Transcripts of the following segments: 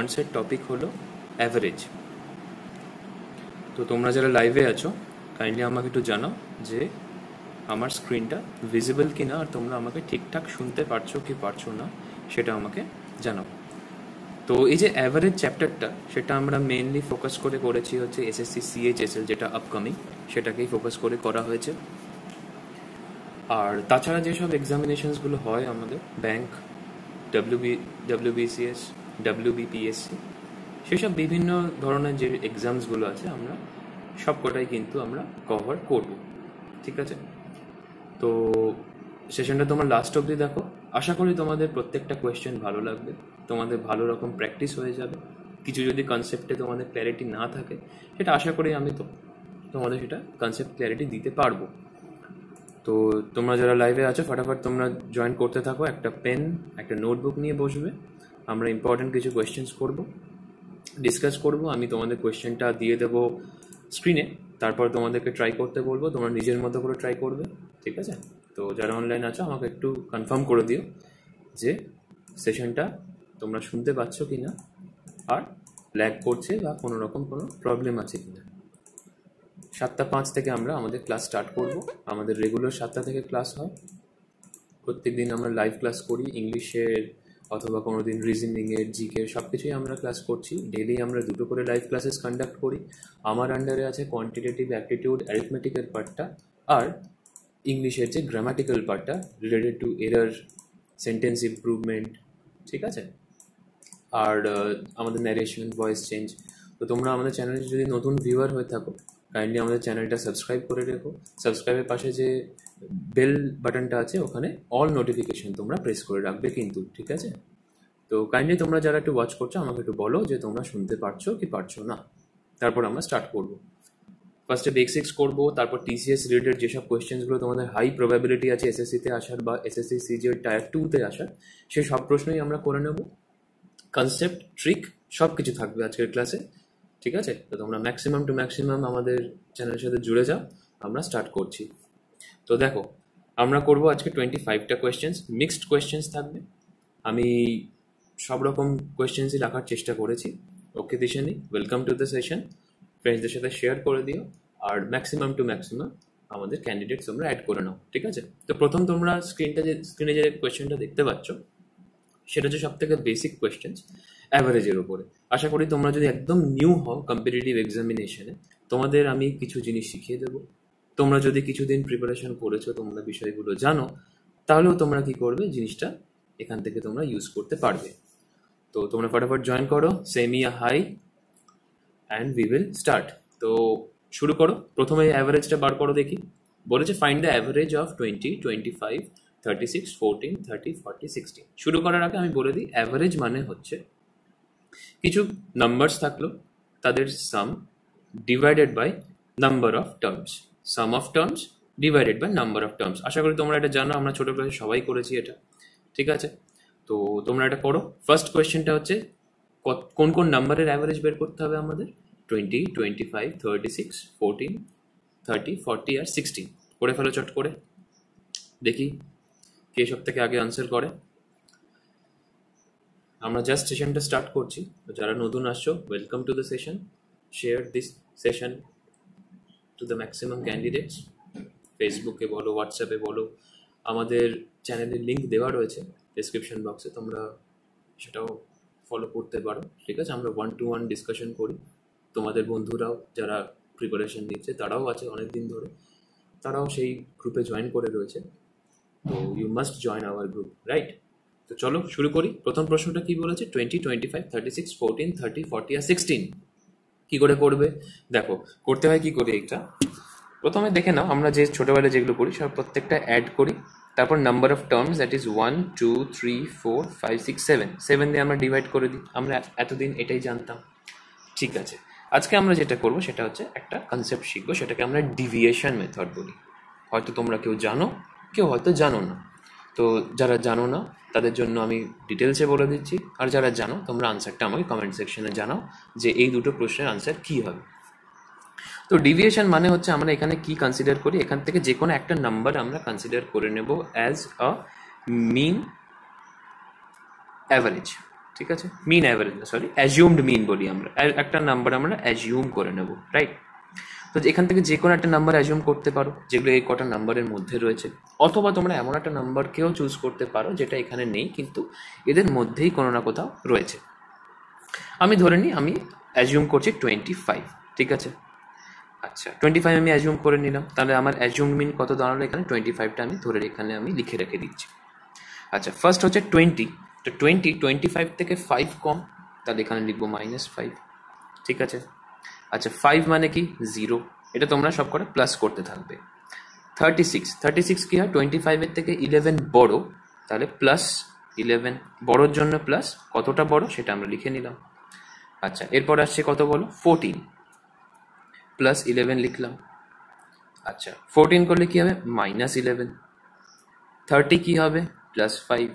Concept topic হলো average তো তোমরা যারা লাইভে আছো কাইন্ডলি আমাকে একটু জানাও যে আমার স্ক্রিনটা ভিজিবল কি না আর তোমরা আমাকে ঠিকঠাক শুনতে পারছ কি পারছ না, সেটা আমাকে জানাও। তো এই যে অ্যাভারেজ চ্যাপ্টারটা সেটা আমরা মেনলি ফোকাস করে করেছি হচ্ছে এসএসসি সিএইচএসএল যেটা আপকামিং সেটাকেই ফোকাস করে করা হয়েছে। আর তাছাড়া যেসব এক্সামিনেশনসগুলো হয় আমাদের ব্যাংক ডাব্লিউবি ডাব্লিউবিসিএস ডাব্লিউবিপিএসসি সেসব বিভিন্ন ধরনের যে এক্সামসগুলো আছে, আমরা সবকটাই কিন্তু আমরা কভার করব, ঠিক আছে? তো সেশনটা তোমার লাস্ট অবধি দেখো। আশা করি তোমাদের প্রত্যেকটা কোয়েশ্চেন ভালো লাগবে, তোমাদের ভালো রকম প্র্যাকটিস হয়ে যাবে। কিছু যদি কনসেপ্টে তোমাদের ক্ল্যারিটি না থাকে, সেটা আশা করি আমি তো তোমাদের সেটা কনসেপ্ট ক্ল্যারিটি দিতে পারব। তো তোমরা যারা লাইভে আছো, ফটাফট তোমরা জয়েন করতে থাকো। একটা পেন একটা নোটবুক নিয়ে বসবে। আমরা ইম্পর্টেন্ট কিছু কোয়েশ্চেন্স করব ডিসকাস করব, আমি তোমাদের কোয়েশ্চেনটা দিয়ে দেবো স্ক্রিনে তারপর তোমাদেরকে ট্রাই করতে বলব, তোমরা নিজের মতো করে ট্রাই করবে, ঠিক আছে? তো যারা অনলাইন আছো, আমাকে একটু কনফার্ম করে দিও যে সেশনটা তোমরা শুনতে পাচ্ছ কি না আর ল্যাগ করছে বা কোনো রকম কোনো প্রবলেম আছে কি না সাতটা পাঁচ থেকে আমরা আমাদের ক্লাস স্টার্ট করব। আমাদের রেগুলার সাতটা থেকে ক্লাস হয়। প্রত্যেক দিন আমরা লাইভ ক্লাস করি ইংলিশের অথবা কোনো দিন রিজনিংয়ের জিকে সব কিছুই আমরা ক্লাস করছি। ডেলি আমরা দুটো করে লাইভ ক্লাসেস কন্ডাক্ট করি। আমার আন্ডারে আছে কোয়ান্টিটেটিভ অ্যাপটিটিউড অ্যারিথমেটিকের পার্টটা আর ইংলিশের যে গ্রামাটিক্যাল পার্টটা related to error sentence improvement ঠিক আছে? আর আমাদের ন্যারেশন ভয়েস চেঞ্জ তো তোমরা আমাদের চ্যানেলে যদি নতুন ভিউয়ার হয়ে থাকো কাইন্ডলি আমাদের চ্যানেলটা সাবস্ক্রাইব করে রেখো। সাবস্ক্রাইবের পাশে যে বেল বাটনটা আছে, ওখানে অল নোটিফিকেশন তোমরা প্রেস করে রাখবে কিন্তু, ঠিক আছে? তো কাইন্ডলি তোমরা যারা একটু ওয়াচ করছ, আমাকে একটু বলো যে তোমরা শুনতে পারছ কি পারছ না। তারপর আমরা স্টার্ট করব। ফার্স্টে বেসিক্স করব, তারপর টিসিএস রিলেটেড যেসব কোয়েশ্চেন্সগুলো তোমাদের হাই প্রবাবিলিটি আছে এসএসসিতে আসার বা এসএসসি সিজিএর টায়ার টুতে আসার সেই সব প্রশ্নই আমরা করে নেব। কনসেপ্ট ট্রিক সব কিছু থাকবে আজকের ক্লাসে ঠিক আছে? তো তোমরা ম্যাক্সিমাম টু ম্যাক্সিমাম আমাদের চ্যানেলের সাথে জুড়ে যাও, আমরা স্টার্ট করছি। তো দেখো, আমরা করব আজকে টোয়েন্টি ফাইভটা কোয়েশ্চেন্স মিক্সড কোয়েশ্চেন্স থাকবে। আমি সব রকম কোয়েশ্চেন্সই রাখার চেষ্টা করেছি। Okay Dishani welcome to the session ফ্রেন্ডসদের সাথে শেয়ার করে দিও, আর ম্যাক্সিমাম টু ম্যাক্সিমাম আমাদের ক্যান্ডিডেটস তোমরা অ্যাড করে নাও, ঠিক আছে? তো প্রথম তোমরা স্ক্রিনটা যে স্ক্রিনে যে কোয়েশ্চেনটা দেখতে পাচ্ছ, সেটা হচ্ছে সব থেকে বেসিক কোয়েশ্চেন্স অ্যাভারেজের উপরে। আশা করি তোমরা যদি একদম নিউ হও কম্পিটিটিভ এক্সামিনেশনে তোমাদের আমি কিছু জিনিস শিখিয়ে দেবো। তোমরা যদি কিছুদিন প্রিপারেশন করেছ, তোমরা বিষয়গুলো জানো, তাহলেও তোমরা কি করবে? জিনিসটা এখান থেকে তোমরা ইউজ করতে পারবে। তো তোমরা ফটাফট জয়েন করো Semiya hi and we will start তো শুরু করো। প্রথমে অ্যাভারেজটা বার করো দেখি। বলেছে find the average of twenty twenty five thirty six fourteen thirty forty sixteen শুরু করার আগে আমি বলে দিই অ্যাভারেজ মানে হচ্ছে কিছু নাম্বারস থাকল, তাদের sum divided by number of terms sum of terms divided by number of terms আশা করি তোমরা এটা জানো, আমরা ছোটোবেলায় সবাই করেছি এটা। ঠিক আছে? তো তোমরা এটা করো। ফার্স্ট কোয়েশ্চেনটা হচ্ছে কোন কোন নাম্বারের অ্যাভারেজ বের করতে হবে আমাদের? Twenty twenty five thirty six fourteen thirty forty আর সিক্সটিন করে ফেলো চট করে। দেখি, কে সব থেকে আগে আনসার করে। আমরা জাস্ট সেশনটা স্টার্ট করছি। তো যারা নতুন আসছো welcome to the session share this session to the maximum candidates ফেসবুকে বলো হোয়াটসঅ্যাপে বলো, আমাদের চ্যানেলের লিঙ্ক দেওয়া রয়েছে ডিসক্রিপশন বক্সে তোমরা সেটাও ফলো করতে পারো। ঠিক আছে? আমরা ওয়ান টু ওয়ান ডিসকাশন করি। তোমাদের বন্ধুরাও যারা প্রিপারেশন নিচ্ছে, তারাও আছে অনেক দিন ধরে। তারাও সেই গ্রুপে জয়েন করে রয়েছে। তো you must join our group right তো চলো, শুরু করি। প্রথম প্রশ্নটা কি বলেছে? Twenty twenty five thirty six fourteen thirty forty আর সিক্সটিন কি করে করবে? দেখো, করতে হয় কি করি এটা প্রথমে দেখে নাও, আমরা যে ছোটবেলায় যেগুলো করি সব প্রত্যেকটা অ্যাড করি। তারপর number of terms that is one two three four five six seven seven দিয়ে আমরা ডিভাইড করে দিই। আমরা এতদিন এটাই জানতাম। ঠিক আছে। আজকে আমরা যেটা করব, সেটা হচ্ছে একটা কনসেপ্ট শিখব, সেটাকে আমরা ডিভিয়েশন মেথড বলি। হয়তো তোমরা কেউ জানো, কেউ হয়তো জানো না। তো যারা জানো না, তাদের জন্য আমি ডিটেলসে বলে দিচ্ছি। আর যারা জানো, তোমরা আনসারটা আমাকে কমেন্ট সেকশনে জানাও যে এই দুটো প্রশ্নের আনসার কী হবে। তো ডিভিয়েশন মানে হচ্ছে আমরা এখানে কি কনসিডার করি? এখান থেকে যে কোনো একটা নাম্বার আমরা কনসিডার করে নেব অ্যাজ আ মিন অ্যাভারেজ ঠিক আছে? Mean average sorry assumed mean বলি আমরা। একটা নাম্বার আমরা অ্যাজিউম করে নেব রাইট তো এখান থেকে যে কোনো একটা নাম্বার অ্যাজিউম করতে পারো, যেগুলো এই কটা নাম্বারের মধ্যে রয়েছে। অথবা তোমরা এমন একটা নাম্বারকেও চুজ করতে পারো, যেটা এখানে নেই, কিন্তু এদের মধ্যেই কোনো না কোথাও রয়েছে। আমি ধরে নিই, আমি অ্যাজিউম করছি টোয়েন্টি ফাইভ ঠিক আছে? আচ্ছা টোয়েন্টি ফাইভ আমি অ্যাজিউম করে নিলাম। তাহলে আমার অ্যাজিউম মিন কত দাঁড়াল এখানে? টোয়েন্টি ফাইভটা আমি ধরে এখানে আমি লিখে রেখে দিচ্ছি। আচ্ছা ফার্স্ট হচ্ছে টোয়েন্টি তো টোয়েন্টি টোয়েন্টি ফাইভ থেকে ফাইভ কম, তাহলে এখানে লিখব মাইনাস ফাইভ ঠিক আছে? আচ্ছা ফাইভ মানে কি? জিরো এটা তোমরা সব করে প্লাস করতে থাকবে। থার্টি সিক্স থার্টি সিক্স কী হয়? টোয়েন্টি ফাইভের থেকে ইলেভেন বড়। তাহলে প্লাস ইলেভেন বড়োর জন্য প্লাস কতটা বড়? সেটা আমরা লিখে নিলাম। আচ্ছা এরপর আসছে কত বলো? ফোরটিন প্লাস ইলেভেন লিখলাম। আচ্ছা ফোরটিন করলে কী হবে? মাইনাস ইলেভেন থার্টি কী হবে? প্লাস ফাইভ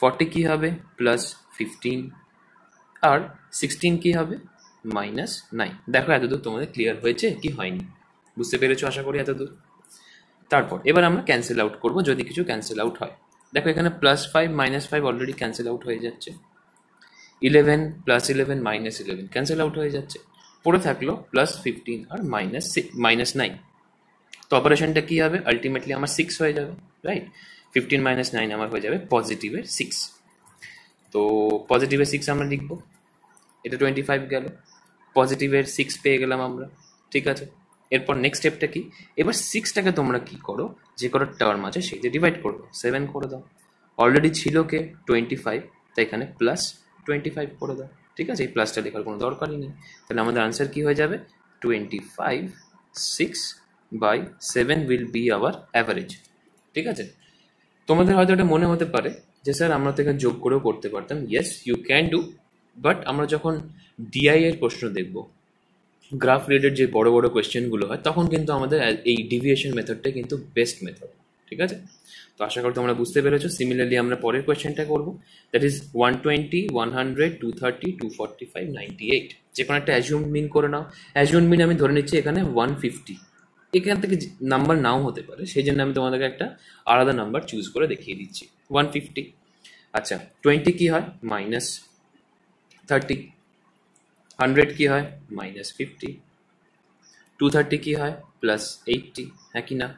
ফর্টি কী হবে? প্লাস ফিফটিন আর সিক্সটিন কী হবে? মাইনাস নাইন দেখো এতদূর তোমাদের ক্লিয়ার হয়েছে কি হয়নি। বুঝতে পেরেছ আশা করি এতদূর? তারপর, এবার আমরা ক্যান্সেল আউট করব যদি কিছু ক্যান্সেল আউট হয়। দেখো এখানে plus five minus five already cancel out হয়ে যাচ্ছে। Eleven plus eleven minus eleven cancel out হয়ে যাচ্ছে। পড়ে থাকল প্লাস ফিফটিন আর মাইনাস সিক্স মাইনাস নাইন তো অপারেশনটা কী হবে? আলটিমেটলি আমার সিক্স হয়ে যাবে রাইট ফিফটিন মাইনাস নাইন আমার হয়ে যাবে পজিটিভের সিক্স তো পজিটিভের সিক্স আমরা লিখব। এটা টোয়েন্টি ফাইভ গেল। পজিটিভের সিক্স পেয়ে গেলাম আমরা, ঠিক আছে? এরপর নেক্সট স্টেপটা কি? এবার সিক্সটাকে তোমরা কি করো? যে কোনো টার্ম আছে সেইতে ডিভাইড করব। সেভেন করে দাও। অলরেডি ছিল কে? টোয়েন্টি ফাইভ তাই এখানে প্লাস টোয়েন্টি ফাইভ করে দাও। ঠিক আছে? এই প্লাসটা লেখার কোনো দরকারই নেই। তাহলে আমাদের আনসার কি হয়ে যাবে? Twenty five six by seven will be our average ঠিক আছে? তোমাদের হয়তো এটা মনে হতে পারে যে, স্যার, আমরা তো এখানে যোগ করেও করতে পারতাম। Yes you can do but আমরা যখন ডিআই এর প্রশ্ন দেখব গ্রাফ রিলেটেড যে বড় বড় কোয়েশ্চেনগুলো হয়, তখন কিন্তু আমাদের এই ডিভিয়েশন মেথডটা কিন্তু বেস্ট মেথড ঠিক আছে? তো আশা করি তোমরা বুঝতে পেরেছ। সিমিলারলি আমরা পরের কোয়েশ্চেনটা করব that is one twenty one hundred two thirty two forty five ninety eight যে কোনো একটা অ্যাজিউম মিন করে নাও। অ্যাজিউম মিন আমি ধরে নিচ্ছি এখানে ওয়ান ফিফটি এখান থেকে নাম্বার নাও হতে পারে সেই জন্য আমি তোমাদেরকে একটা আলাদা নাম্বার চুজ করে দেখিয়ে দিচ্ছি। ওয়ান ফিফটি আচ্ছা টোয়েন্টি কী হয়? মাইনাস থার্টি হান্ড্রেড কী হয়? মাইনাস ফিফটি টু থার্টি কী হয়? প্লাস এইটটি হ্যাঁ কি না?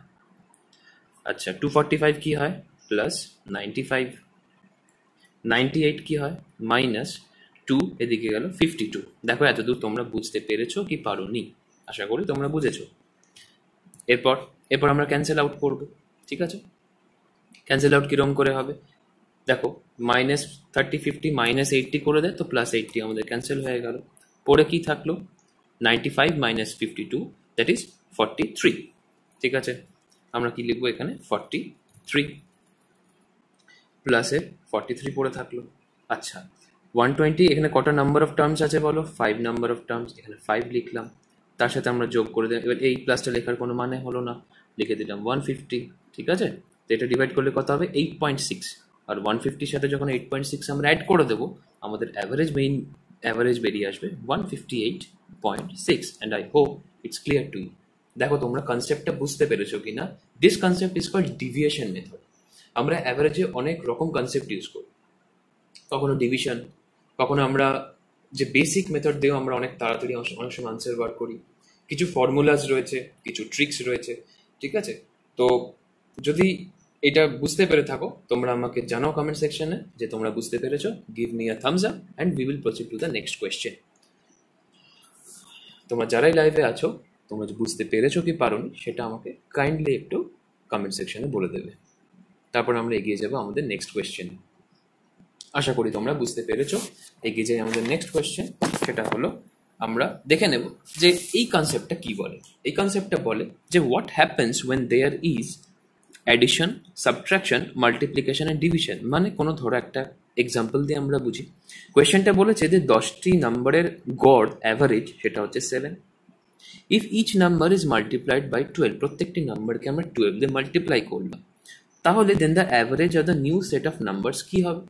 আচ্ছা টু ফর্টি ফাইভ কী হয়? Plus ninety five ninety eight কী হয়? মাইনাস টু এদিকে গেল ফিফটি টু দেখো এতদূর তোমরা বুঝতে পেরেছ কি পারো নি আশা করি তোমরা বুঝেছ। এরপর এরপর আমরা ক্যান্সেল আউট করব, ঠিক আছে? ক্যান্সেল আউট কীরকম করে হবে? দেখো minus thirty fifty minus eighty করে দেয় তো প্লাস এইটটি আমাদের ক্যান্সেল হয়ে গেল। পরে কি থাকল? Ninety five minus fifty two that is forty three ঠিক আছে? আমরা কি লিখব এখানে? ফর্টি থ্রি প্লাসে ফর্টি থ্রি পড়ে থাকল। আচ্ছা ওয়ান টোয়েন্টি এখানে কটা নাম্বার অফ টার্মস আছে বলো? ফাইভ নাম্বার অফ টার্মস এখানে ফাইভ লিখলাম। তার সাথে আমরা যোগ করে দিলাম এবার এই প্লাসটা লেখার কোনো মানে হলো না। লিখে দিলাম ওয়ান ফিফটি ঠিক আছে? তো এটা ডিভাইড করলে কত হবে? এইট পয়েন্ট সিক্স আর ওয়ান ফিফটির সাথে যখন এইট পয়েন্ট সিক্স আমরা অ্যাড করে দেবো, আমাদের অ্যাভারেজ মেইন অ্যাভারেজ বেরিয়ে আসবে one fifty eight point six and I hope it's clear to you দেখো, তোমরা কনসেপ্টটা বুঝতে পেরেছ কি না this concept is called deviation method আমরা অ্যাভারেজে অনেক রকম কনসেপ্ট ইউজ করি। কখনো ডিভিশন কখনো আমরা যে বেসিক মেথড দিয়েও আমরা অনেক তাড়াতাড়ি অনেক সময় আনসার বার করি। কিছু ফর্মুলাস রয়েছে, কিছু ট্রিক্স রয়েছে, ঠিক আছে? তো যদি এটা বুঝতে পেরে থাকো। তোমরা আমাকে জানাও কমেন্ট সেকশনে যে তোমরা বুঝতে পেরেছ। Give me a thumbs up and we will proceed to the next question তোমরা যারাই লাইভে আছো, তোমরা বুঝতে পেরেছ কি পারোনি, সেটা আমাকে কাইন্ডলি একটু কমেন্ট সেকশনে বলে দেবে। তারপর আমরা এগিয়ে যাব আমাদের নেক্সট কোয়েশ্চেন আশা করি তোমরা বুঝতে পেরেছ। এগিয়ে যাই আমাদের নেক্সট কোয়েশ্চেন সেটা হলো আমরা দেখে নেব যে এই কনসেপ্টটা কি বলে। এই কনসেপ্টটা বলে যে what happens when there is addition subtraction multiplication and division মানে কোনো ধরো একটা এক্সাম্পল দিয়ে আমরা বুঝি। কোয়েশ্চেনটা বলেছে যে দশটি নাম্বারের গড় অ্যাভারেজ সেটা হচ্ছে seven if each number is multiplied by twelve প্রত্যেকটি নাম্বারকে আমরা টুয়েলভ দিয়ে মাল্টিপ্লাই করলাম তাহলে then the average of the new set of numbers কী হবে?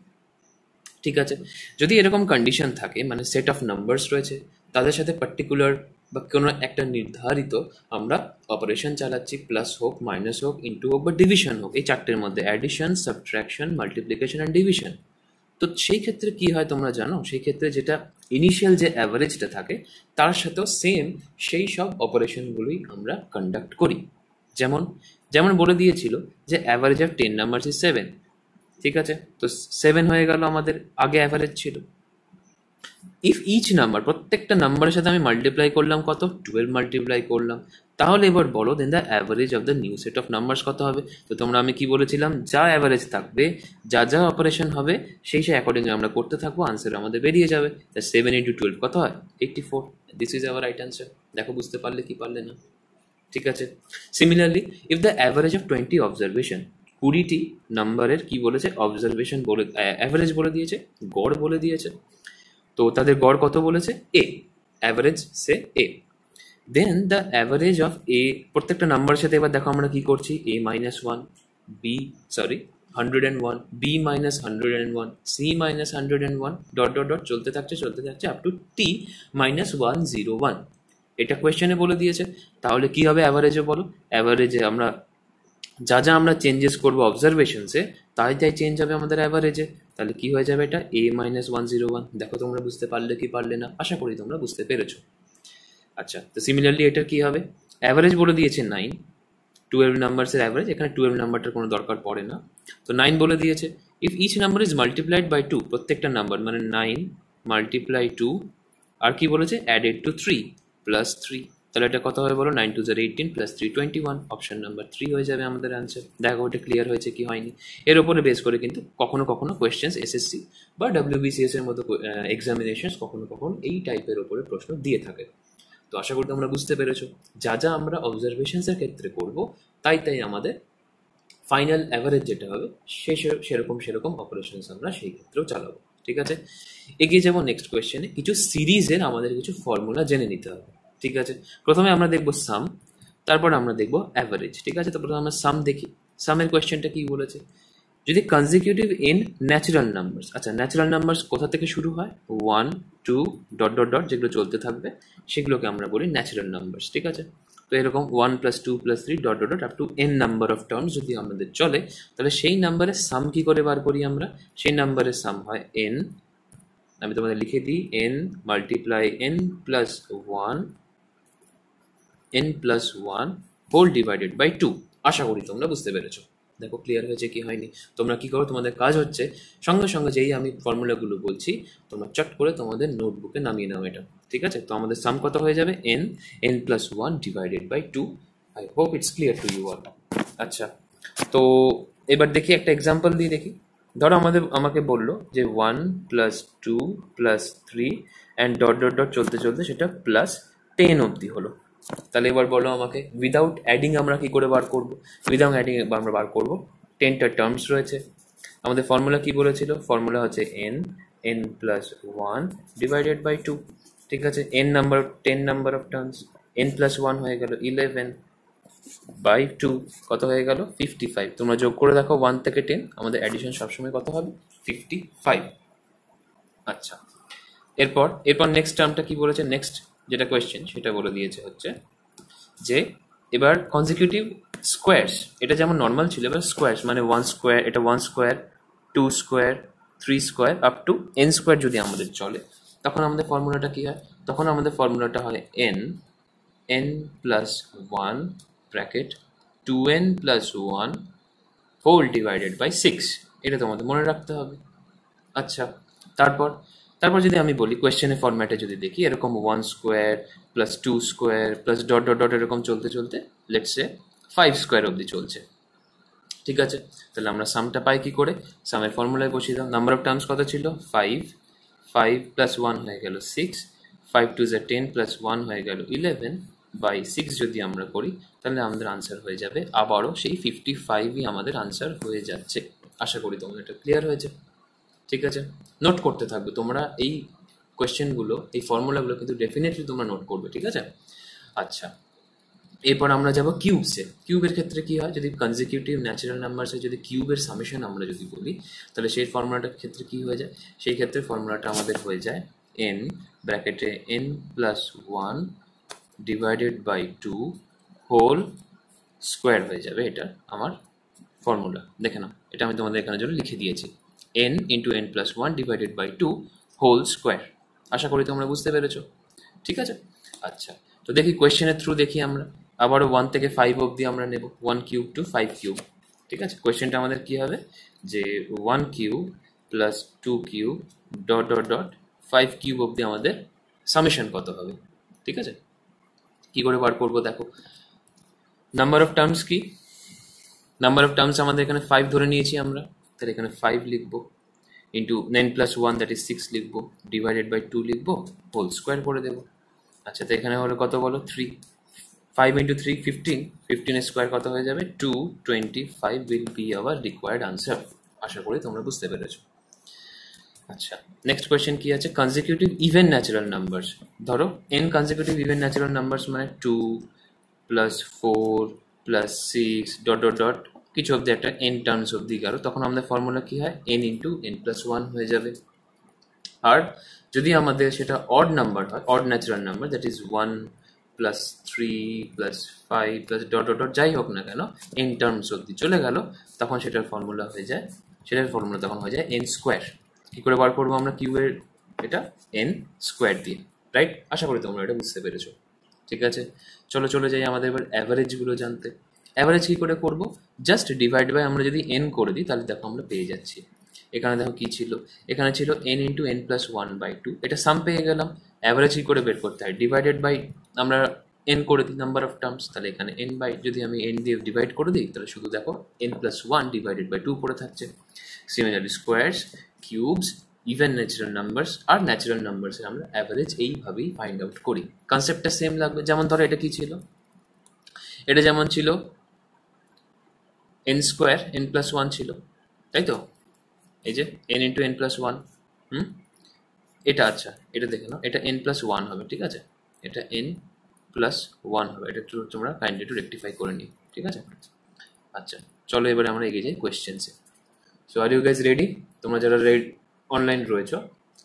ঠিক আছে? যদি এরকম কন্ডিশন থাকে মানে সেট অফ নাম্বারস রয়েছে, তাদের সাথে পার্টিকুলার বা কোনো একটা নির্ধারিত আমরা অপারেশন চালাচ্ছি প্লাস হোক মাইনাস হোক ইন্টু হোক বা ডিভিশন হোক, এই চারটের মধ্যে addition subtraction multiplication and division তো সেই ক্ষেত্রে কি হয় তোমরা জানো? সেই ক্ষেত্রে যেটা ইনিশিয়াল যে অ্যাভারেজটা থাকে, তার সাথেও সেম সেই সব অপারেশনগুলোই আমরা কন্ডাক্ট করি। যেমন যেমন বলে দিয়েছিল যে average of ten number is seven ঠিক আছে? তো সেভেন হয়ে গেল আমাদের, আগে অ্যাভারেজ ছিল। ইফ ইচ নাম্বার প্রত্যেকটা নাম্বারের সাথে আমি মাল্টিপ্লাই করলাম কত? টুয়েলভ মাল্টিপ্লাই করলাম। তাহলে এবার বলো then the average of the new set of numbers কত হবে? তো তোমরা আমি কি বলেছিলাম? যা অ্যাভারেজ থাকবে, যা যা অপারেশন হবে, সেই সেই অ্যাকর্ডিংলি আমরা করতে থাকব আনসার আমাদের বেরিয়ে যাবে। সেভেন ইন্টু টুয়েলভ কত হয়? Eighty four this is our right answer দেখো, বুঝতে পারলে কি পারলে না। ঠিক আছে? Similarly if the average of twenty observation কুড়িটি নাম্বারের কি বলেছে? অবজারভেশন বলে অ্যাভারেজ বলে দিয়েছে, গড় বলে দিয়েছে। তো তাদের গড় কত বলেছে? A average say A then the average of A প্রত্যেকটা নাম্বারের সাথে এবার দেখো আমরা কি করছি? A minus one B sorry hundred and one B minus hundred and one C minus hundred and one dot dot dot চলতে থাকছে চলতে থাকছে up to T minus one zero one এটা কোয়েশ্চেনে বলে দিয়েছে। তাহলে কি হবে অ্যাভারেজে বলো? অ্যাভারেজে আমরা, যা যা আমরা চেঞ্জেস করব অবজারভেশনসে তাই তাই চেঞ্জ হবে আমাদের অ্যাভারেজে তাহলে কি হয়ে যাবে এটা? A minus one zero one দেখো তোমরা বুঝতে পারলে কি পারলে না? আশা করি তোমরা বুঝতে পেরেছ। আচ্ছা তো সিমিলারলি এটা কি হবে? অ্যাভারেজ বলে দিয়েছে নাইন টুয়েলভ নাম্বারসের অ্যাভারেজ এখানে টুয়েলভ নাম্বারটার কোনো দরকার পড়ে না। তো নাইন বলে দিয়েছে। If each number is multiplied by two প্রত্যেকটা নাম্বার মানে নাইন মাল্টিপ্লাই টু আর কি বলেছে? Added to three plus three তাহলে এটা কত হবে বলো? Nine two jar eighteen plus three twenty one option number three হয়ে যাবে আমাদের অ্যান্সার দেখো ওটা ক্লিয়ার হয়েছে কি হয়নি। এর ওপরে বেস করে কিন্তু কখনো কখনো কোয়েশ্চেন্স এসএসসি বা ডাব্লিউবিসিএস এর মতো এক্সামিনেশন কখনো কখনো এই টাইপের ওপরে প্রশ্ন দিয়ে থাকে। তো আশা করি তোমরা বুঝতে পেরেছ। যা যা আমরা অবজারভেশনসের ক্ষেত্রে করব, তাই তাই আমাদের ফাইনাল অ্যাভারেজ যেটা হবে, সে সেরকম সেরকম অপারেশনস আমরা সেই ক্ষেত্রেও চালাবো। ঠিক আছে? এগিয়ে যাব নেক্সট কোয়েশ্চেনে কিছু সিরিজের আমাদের কিছু ফর্মুলা জেনে নিতে হবে। ঠিক আছে? প্রথমে আমরা দেখব সাম তারপর আমরা দেখব অ্যাভারেজ ঠিক আছে? তারপর আমরা সাম দেখি। সামের কোয়েশ্চেনটা কি বলেছে? যদি কনজিকিউটিভ ইন ন্যাচারাল নাম্বারস আচ্ছা ন্যাচারাল নাম্বারস কোথা থেকে শুরু হয়? One two dot dot dot যেগুলো চলতে থাকবে, সেগুলোকে আমরা বলি ন্যাচারাল নাম্বারস ঠিক আছে? তো এরকম one plus two plus three dot dot up to N number of terms যদি আমাদের চলে, তাহলে সেই নাম্বারের সাম কি করে বার করি আমরা? সেই নাম্বারের সাম হয় এন আমি তোমাদের লিখে দিই N multiply N plus one N plus one whole divided by two আশা করি তোমরা বুঝতে পেরেছ। দেখো ক্লিয়ার হয়েছে কি হয়নি? তোমরা কি করো? তোমাদের কাজ হচ্ছে সঙ্গে সঙ্গে যেই আমি ফর্মুলাগুলো বলছি, তোমরা চট করে তোমাদের নোটবুকে নামিয়ে নাও এটা। ঠিক আছে? তো আমাদের সাম কত হয়ে যাবে? N N plus one divided by two I hope it's clear to you all আচ্ছা তো এবার দেখি একটা এক্সাম্পল দিয়ে দেখি। ধরো আমাদের, আমাকে বলল যে one plus two plus three and dot dot dot চলতে চলতে সেটা প্লাস টেন অবধি হলো। তাহলে এবার বলো আমাকে উইদাউট অ্যাডিং আমরা কি করে বার করব? উইদাউট অ্যাডিং আমরা বার করব। টেনটা টার্মস রয়েছে। আমাদের ফর্মুলা কি বলেছিল? ফর্মুলা হচ্ছে N N plus one divided by two ঠিক আছে? N number ten number of terms N plus one হয়ে গেল ইলেভেন বাই টু কত হয়ে গেল? ফিফটি ফাইভ তোমরা যোগ করে দেখো ওয়ান থেকে টেন আমাদের অ্যাডিশন সবসময় কত হবে? ফিফটি ফাইভ আচ্ছা। এরপর এরপর নেক্সট টার্মটা কি বলেছে? নেক্সট যেটা কোয়েশ্চেন সেটা বলে দিয়েছে হচ্ছে যে, এবার কনজিকিউটিভ স্কোয়ারস এটা যেমন নর্মাল ছিল, এবার স্কোয়ারস মানে ওয়ান স্কোয়ার এটা one square two square three square up to N square যদি আমাদের চলে, তখন আমাদের ফর্মুলাটা কী হয়? তখন আমাদের ফর্মুলাটা হয় n n plus one bracket two n plus one whole divided by six এটা তোমাদের মনে রাখতে হবে। আচ্ছা তারপর তারপর যদি আমি বলি কোয়েশ্চেনের ফরম্যাটে যদি দেখি, এরকম one square plus two square plus dot dot dot এরকম চলতে চলতে লেটসে ফাইভ স্কোয়ার অবধি চলছে। ঠিক আছে? তাহলে আমরা সামটা পাই কি করে? সামের ফর্মুলায় বসিয়ে দাও। নাম্বার অফ টার্মস কত ছিল? ফাইভ ফাইভ প্লাস ওয়ান হয়ে গেল সিক্স ফাইভ টু জে টেন প্লাস ওয়ান হয়ে গেল ইলেভেন বাই সিক্স যদি আমরা করি, তাহলে আমাদের আনসার হয়ে যাবে। আবারও সেই ফিফটি ফাইভই আমাদের আনসার হয়ে যাচ্ছে। আশা করি তোমাদের এটা ক্লিয়ার হয়েছে। ঠিক আছে? নোট করতে থাকবে। তোমরা এই কোয়েশ্চেনগুলো এই ফর্মুলাগুলো কিন্তু ডেফিনেটলি তোমরা নোট করবে, ঠিক আছে? আচ্ছা। এরপর আমরা যাব কিউবসে কিউবের ক্ষেত্রে কি হয়? যদি কনজিকিউটিভ ন্যাচারাল নাম্বারসে যদি কিউবের সামেশন আমরা যদি বলি, তাহলে সেই ফর্মুলাটার ক্ষেত্রে কি হয়ে যায়? সেই ক্ষেত্রে ফর্মুলাটা আমাদের হয়ে যায় এন ব্র্যাকেটে n plus one divided by two whole square হয়ে যাবে এটা আমার ফর্মুলা দেখে নাও। এটা আমি তোমাদের এখানে জন্য লিখে দিয়েছি। N into n plus one divided by two whole square আশা করি তোমরা বুঝতে পেরেছ। ঠিক আছে? আচ্ছা। তো দেখি কোয়েশ্চেনের থ্রু দেখি আমরা। আবারও ওয়ান থেকে ফাইভ অবধি আমরা নেব। One cube two five cube ঠিক আছে? কোয়েশ্চেনটা আমাদের কি হবে? যে one cube plus two cube dot dot dot five cube অবধি আমাদের সামেশন কত হবে? ঠিক আছে? কি করে বার করব দেখো। নাম্বার অফ টার্মস কি? নাম্বার অফ টার্মস আমাদের এখানে ফাইভ ধরে নিয়েছি আমরা। তাহলে এখানে ফাইভ লিখব into nine plus one that is six লিখব ডিভাইডেড বাই টু লিখব হোল স্কোয়ার করে দেবো। আচ্ছা তো এখানে হলো কত বলো? Three five into three fifteen ফিফটিনের square কত হয়ে যাবে? Two twenty five will be our required answer আশা করি তোমরা বুঝতে পেরেছ। আচ্ছা নেক্সট কোয়েশ্চেন কি আছে? কনজিকিউটিভ ইভেন ন্যাচারাল নাম্বারস ধরো n consecutive even natural numbers মানে two plus four plus six dot dot dot কিছু অব্দি একটা এন টার্মস অব্দি গেল তখন আমাদের ফর্মুলা কি হয়? N into n plus one হয়ে যাবে। আর যদি আমাদের সেটা অড নাম্বার হয় odd natural number that is one plus three plus five plus dot dot dot যাই হোক না কেন এন টার্মস অব্দি চলে গেল, তখন সেটার ফর্মুলা হয়ে যায়, সেটার ফর্মুলা তখন হয়ে যায় এন স্কোয়ার কী করে বার করব আমরা কিউয়ের এটা এন স্কোয়ার দিয়ে রাইট আশা করি তোমরা এটা বুঝতে পেরেছ। ঠিক আছে? চলো, চলে যাই আমাদের এবার অ্যাভারেজগুলো জানতে। অ্যাভারেজ কী করে করব? জাস্ট ডিভাইড বাই আমরা যদি এন করে দিই, তাহলে দেখো আমরা পেয়ে যাচ্ছি। এখানে দেখো কী ছিল? এখানে ছিল n into n plus one by two এটা সাম পেয়ে গেলাম। অ্যাভারেজ কী করে বের করতে হয়? ডিভাইডেড বাই আমরা এন করে দিই নাম্বার অফ টার্মস তাহলে এখানে এন বাই যদি আমি এন দিয়ে ডিভাইড করে দিই, তাহলে শুধু দেখো n plus one divided by two পড়ে থাকছে। Similarly squares cubes even natural numbers আর ন্যাচারাল নাম্বারসে আমরা অ্যাভারেজ এইভাবেই ফাইন্ড আউট করি। কনসেপ্টটা সেম লাগবে। যেমন ধরো এটা কি ছিল? এটা যেমন ছিল n square n plus one ছিল, তাই তো? এই যে n into n plus one হুম? এটা আচ্ছা এটা দেখে নাও, এটা এন প্লাস ওয়ান হবে, ঠিক আছে? এটা এন প্লাস ওয়ান হবে, এটা একটু তোমরা কাইন্ডলি একটু রেক্টিফাই করে নিও, ঠিক আছে? আচ্ছা চলো এবারে আমরা এগিয়ে যাই কোয়েশ্চেন্সে so are you guys ready তোমরা যারা রেড অনলাইন রয়েছো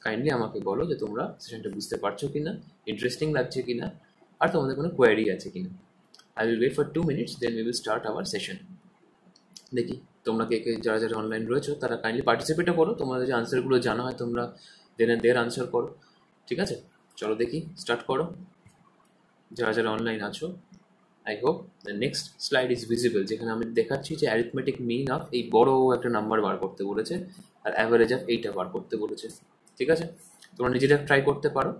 কাইন্ডলি আমাকে বলো যে তোমরা সেশনটা বুঝতে পারছ কি না ইন্টারেস্টিং লাগছে কি না আর তোমাদের কোনো কোয়ারি আছে কি না I will wait for two minutes then we will start our session দেখি, তোমরা কে কে, যারা যারা অনলাইন রয়েছো, তারা কাইন্ডলি পার্টিসিপেটও করো। তোমাদের যে আনসারগুলো জানা হয়, তোমরা দেন দের আনসার করো। ঠিক আছে? চলো দেখি স্টার্ট করো। যারা যারা অনলাইন আছো I hope the next slide is visible যেখানে আমি দেখাচ্ছি যে অ্যারিথমেটিক মিন অফ এই বড় একটা নাম্বার বার করতে বলেছে, আর অ্যাভারেজ অফ এইটা বার করতে বলেছে। ঠিক আছে? তোমরা নিজেরা ট্রাই করতে পারো।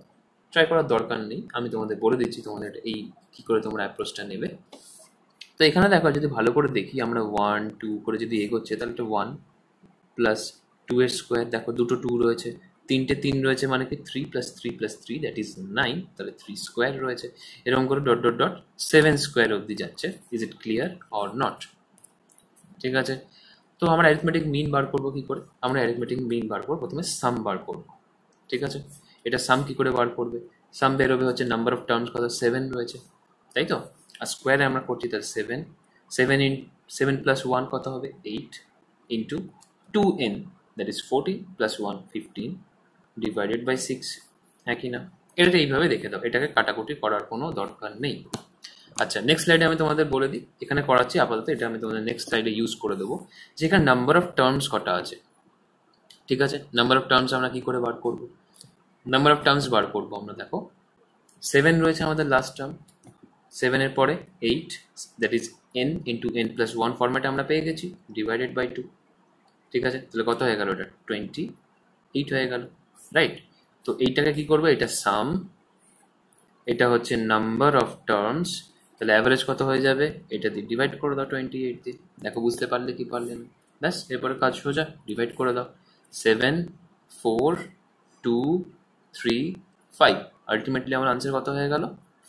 ট্রাই করার দরকার নেই, আমি তোমাদের বলে দিচ্ছি তোমাদের এই কী করে তোমরা অ্যাপ্রোচটা নেবে। তো এখানে দেখো, যদি ভালো করে দেখি, আমরা ওয়ান টু করে যদি এগোচ্ছে, তাহলে একটা ওয়ান প্লাস টু এর স্কোয়ার দেখো দুটো টু রয়েছে। তিনটে তিন রয়েছে মানে কি three plus three plus three that is nine তাহলে থ্রি স্কোয়ার রয়েছে। এরকম করে dot dot dot seven square অবধি যাচ্ছে is it clear or not ঠিক আছে? তো আমরা অ্যারিথমেটিক মিন বার করব কী করে? আমরা অ্যারিথমেটিক মিন বার করব, প্রথমে সাম বার করব। ঠিক আছে? এটা সাম কী করে বার করবে? সাম বেরোবে হচ্ছে নাম্বার অফ টার্মস কত? সেভেন রয়েছে। তাই তো? আর স্কোয়ারে আমরা করছি তাহলে seven seven in seven plus one কত হবে? Eight into two n that is fourteen plus one fifteen divided by six হ্যাঁ কি না? এটা এইভাবে দেখে দাও। এটাকে কাটাকুটি করার কোনো দরকার নেই। আচ্ছা নেক্সট স্লাইডে আমি তোমাদের বলে দিই। এখানে করাচ্ছি আপাতত, এটা আমি তোমাদের নেক্সট স্লাইডে ইউজ করে দেবো। যে এখানে নাম্বার অফ টার্মস কটা আছে। ঠিক আছে? নাম্বার অফ টার্মস আমরা কি করে বার করব? নাম্বার অফ টার্মস বার করব আমরা, দেখো। সেভেন রয়েছে আমাদের লাস্ট টার্ম সেভেনের পরে eight that is n into n plus one ফর্ম্যাটে আমরা পেয়ে গেছি ডিভাইডেড বাই টু ঠিক আছে? তাহলে কত হয়ে গেল এটা? টোয়েন্টি এইট হয়ে গেল রাইট তো এইটাকে কি করব? এটা সাম এটা হচ্ছে নাম্বার অফ টার্মস তাহলে অ্যাভারেজ কত হয়ে যাবে? এটা দিয়ে ডিভাইড করে দাও টোয়েন্টি এইট দিয়ে। দেখো, বুঝতে পারলে কি পারলে না। ব্যাস, এরপরে কাজ সোজা ডিভাইড করে দাও। Seven four two three five ultimately আমার আনসার কত হয়ে গেল?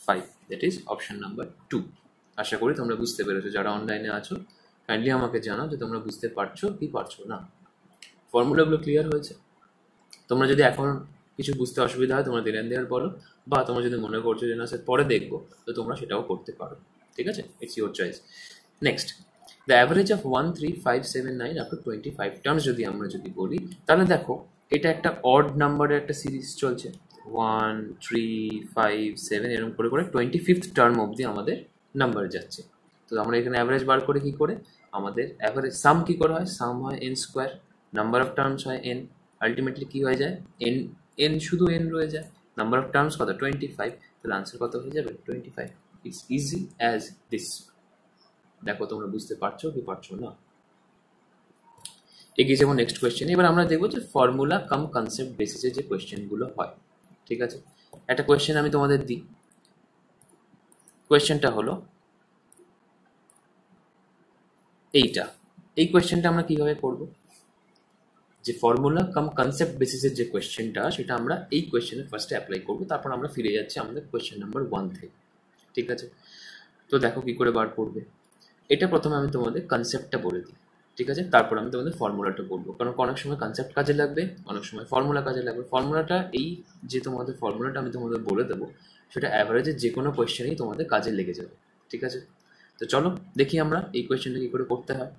Five that is option number two আশা করি তোমরা বুঝতে পেরেছ। যারা অনলাইনে আছো কাইন্ডলি আমাকে জানাও যে তোমরা বুঝতে পারছ কি পারছ না। ফর্মুলাগুলো ক্লিয়ার হয়েছে? তোমরা যদি এখন কিছু বুঝতে অসুবিধা হয়, তোমরা দিলেন দেওয়ার বলো, বা তোমরা যদি মনে করছ যে না স্যার পরে দেখব, তো তোমরা সেটাও করতে পারো। ঠিক আছে? It's your choice next the average of one three five seven nine up to twenty five terms যদি আমরা যদি বলি, তাহলে দেখো, এটা একটা অড নাম্বারের একটা সিরিজ চলছে। ওয়ান থ্রি ফাইভ সেভেন এরকম করে করে টোয়েন্টি ফিফথ টার্ম অবধি আমাদের নাম্বার যাচ্ছে। তো আমরা এখানে অ্যাভারেজ বার করে কি করে? আমাদের অ্যাভারেজ সাম কি করে হয়? সাম হয় n square number of terms হয় এন আলটিমেটলি কি হয়ে যায়? এন এন শুধু এন রয়ে যায়। নাম্বার অফ টার্মস কত? টোয়েন্টি ফাইভ তাহলে আনসার কত হয়ে যাবে? Twenty five it's easy as this দেখো, তোমরা বুঝতে পারছ কি পারছ না? এগিয়ে যাব নেক্সট কোয়েশ্চেন এবার আমরা দেখব যে ফর্মুলা কাম কনসেপ্ট বেসিসে যে কোয়েশ্চেনগুলো হয়। ঠিক আছে? একটা কোয়েশ্চেন আমি তোমাদের দিই। কোয়েশ্চেনটা হলো এইটা। এই কোয়েশ্চেনটা আমরা কীভাবে করব? যে ফর্মুলা কাম কনসেপ্ট বেসিসের যে কোয়েশ্চেনটা সেটা আমরা এই কোয়েশ্চেনে ফার্স্টে অ্যাপ্লাই করব, তারপর আমরা ফিরে যাচ্ছি আমাদের কোয়েশ্চেন নাম্বার ওয়ান থেকে। ঠিক আছে? তো দেখো কি করে বার করবে। এটা প্রথমে আমি তোমাদের কনসেপ্টটা বলে দিই। ঠিক আছে? তারপর আমি তোমাদের ফর্মুলাটা বলব। কারণ অনেক সময় কনসেপ্ট কাজে লাগবে, অনেক সময় ফর্মুলা কাজে লাগবে। ফর্মুলাটা এই যে তোমাদের ফর্মুলাটা আমি তোমাদের বলে দেবো, সেটা অ্যাভারেজে যে কোনো কোয়েশ্চেনেই তোমাদের কাজে লেগে যাবে। ঠিক আছে? তো চলো, দেখি আমরা এই কোয়েশ্চেনটা কী করে করতে হয়।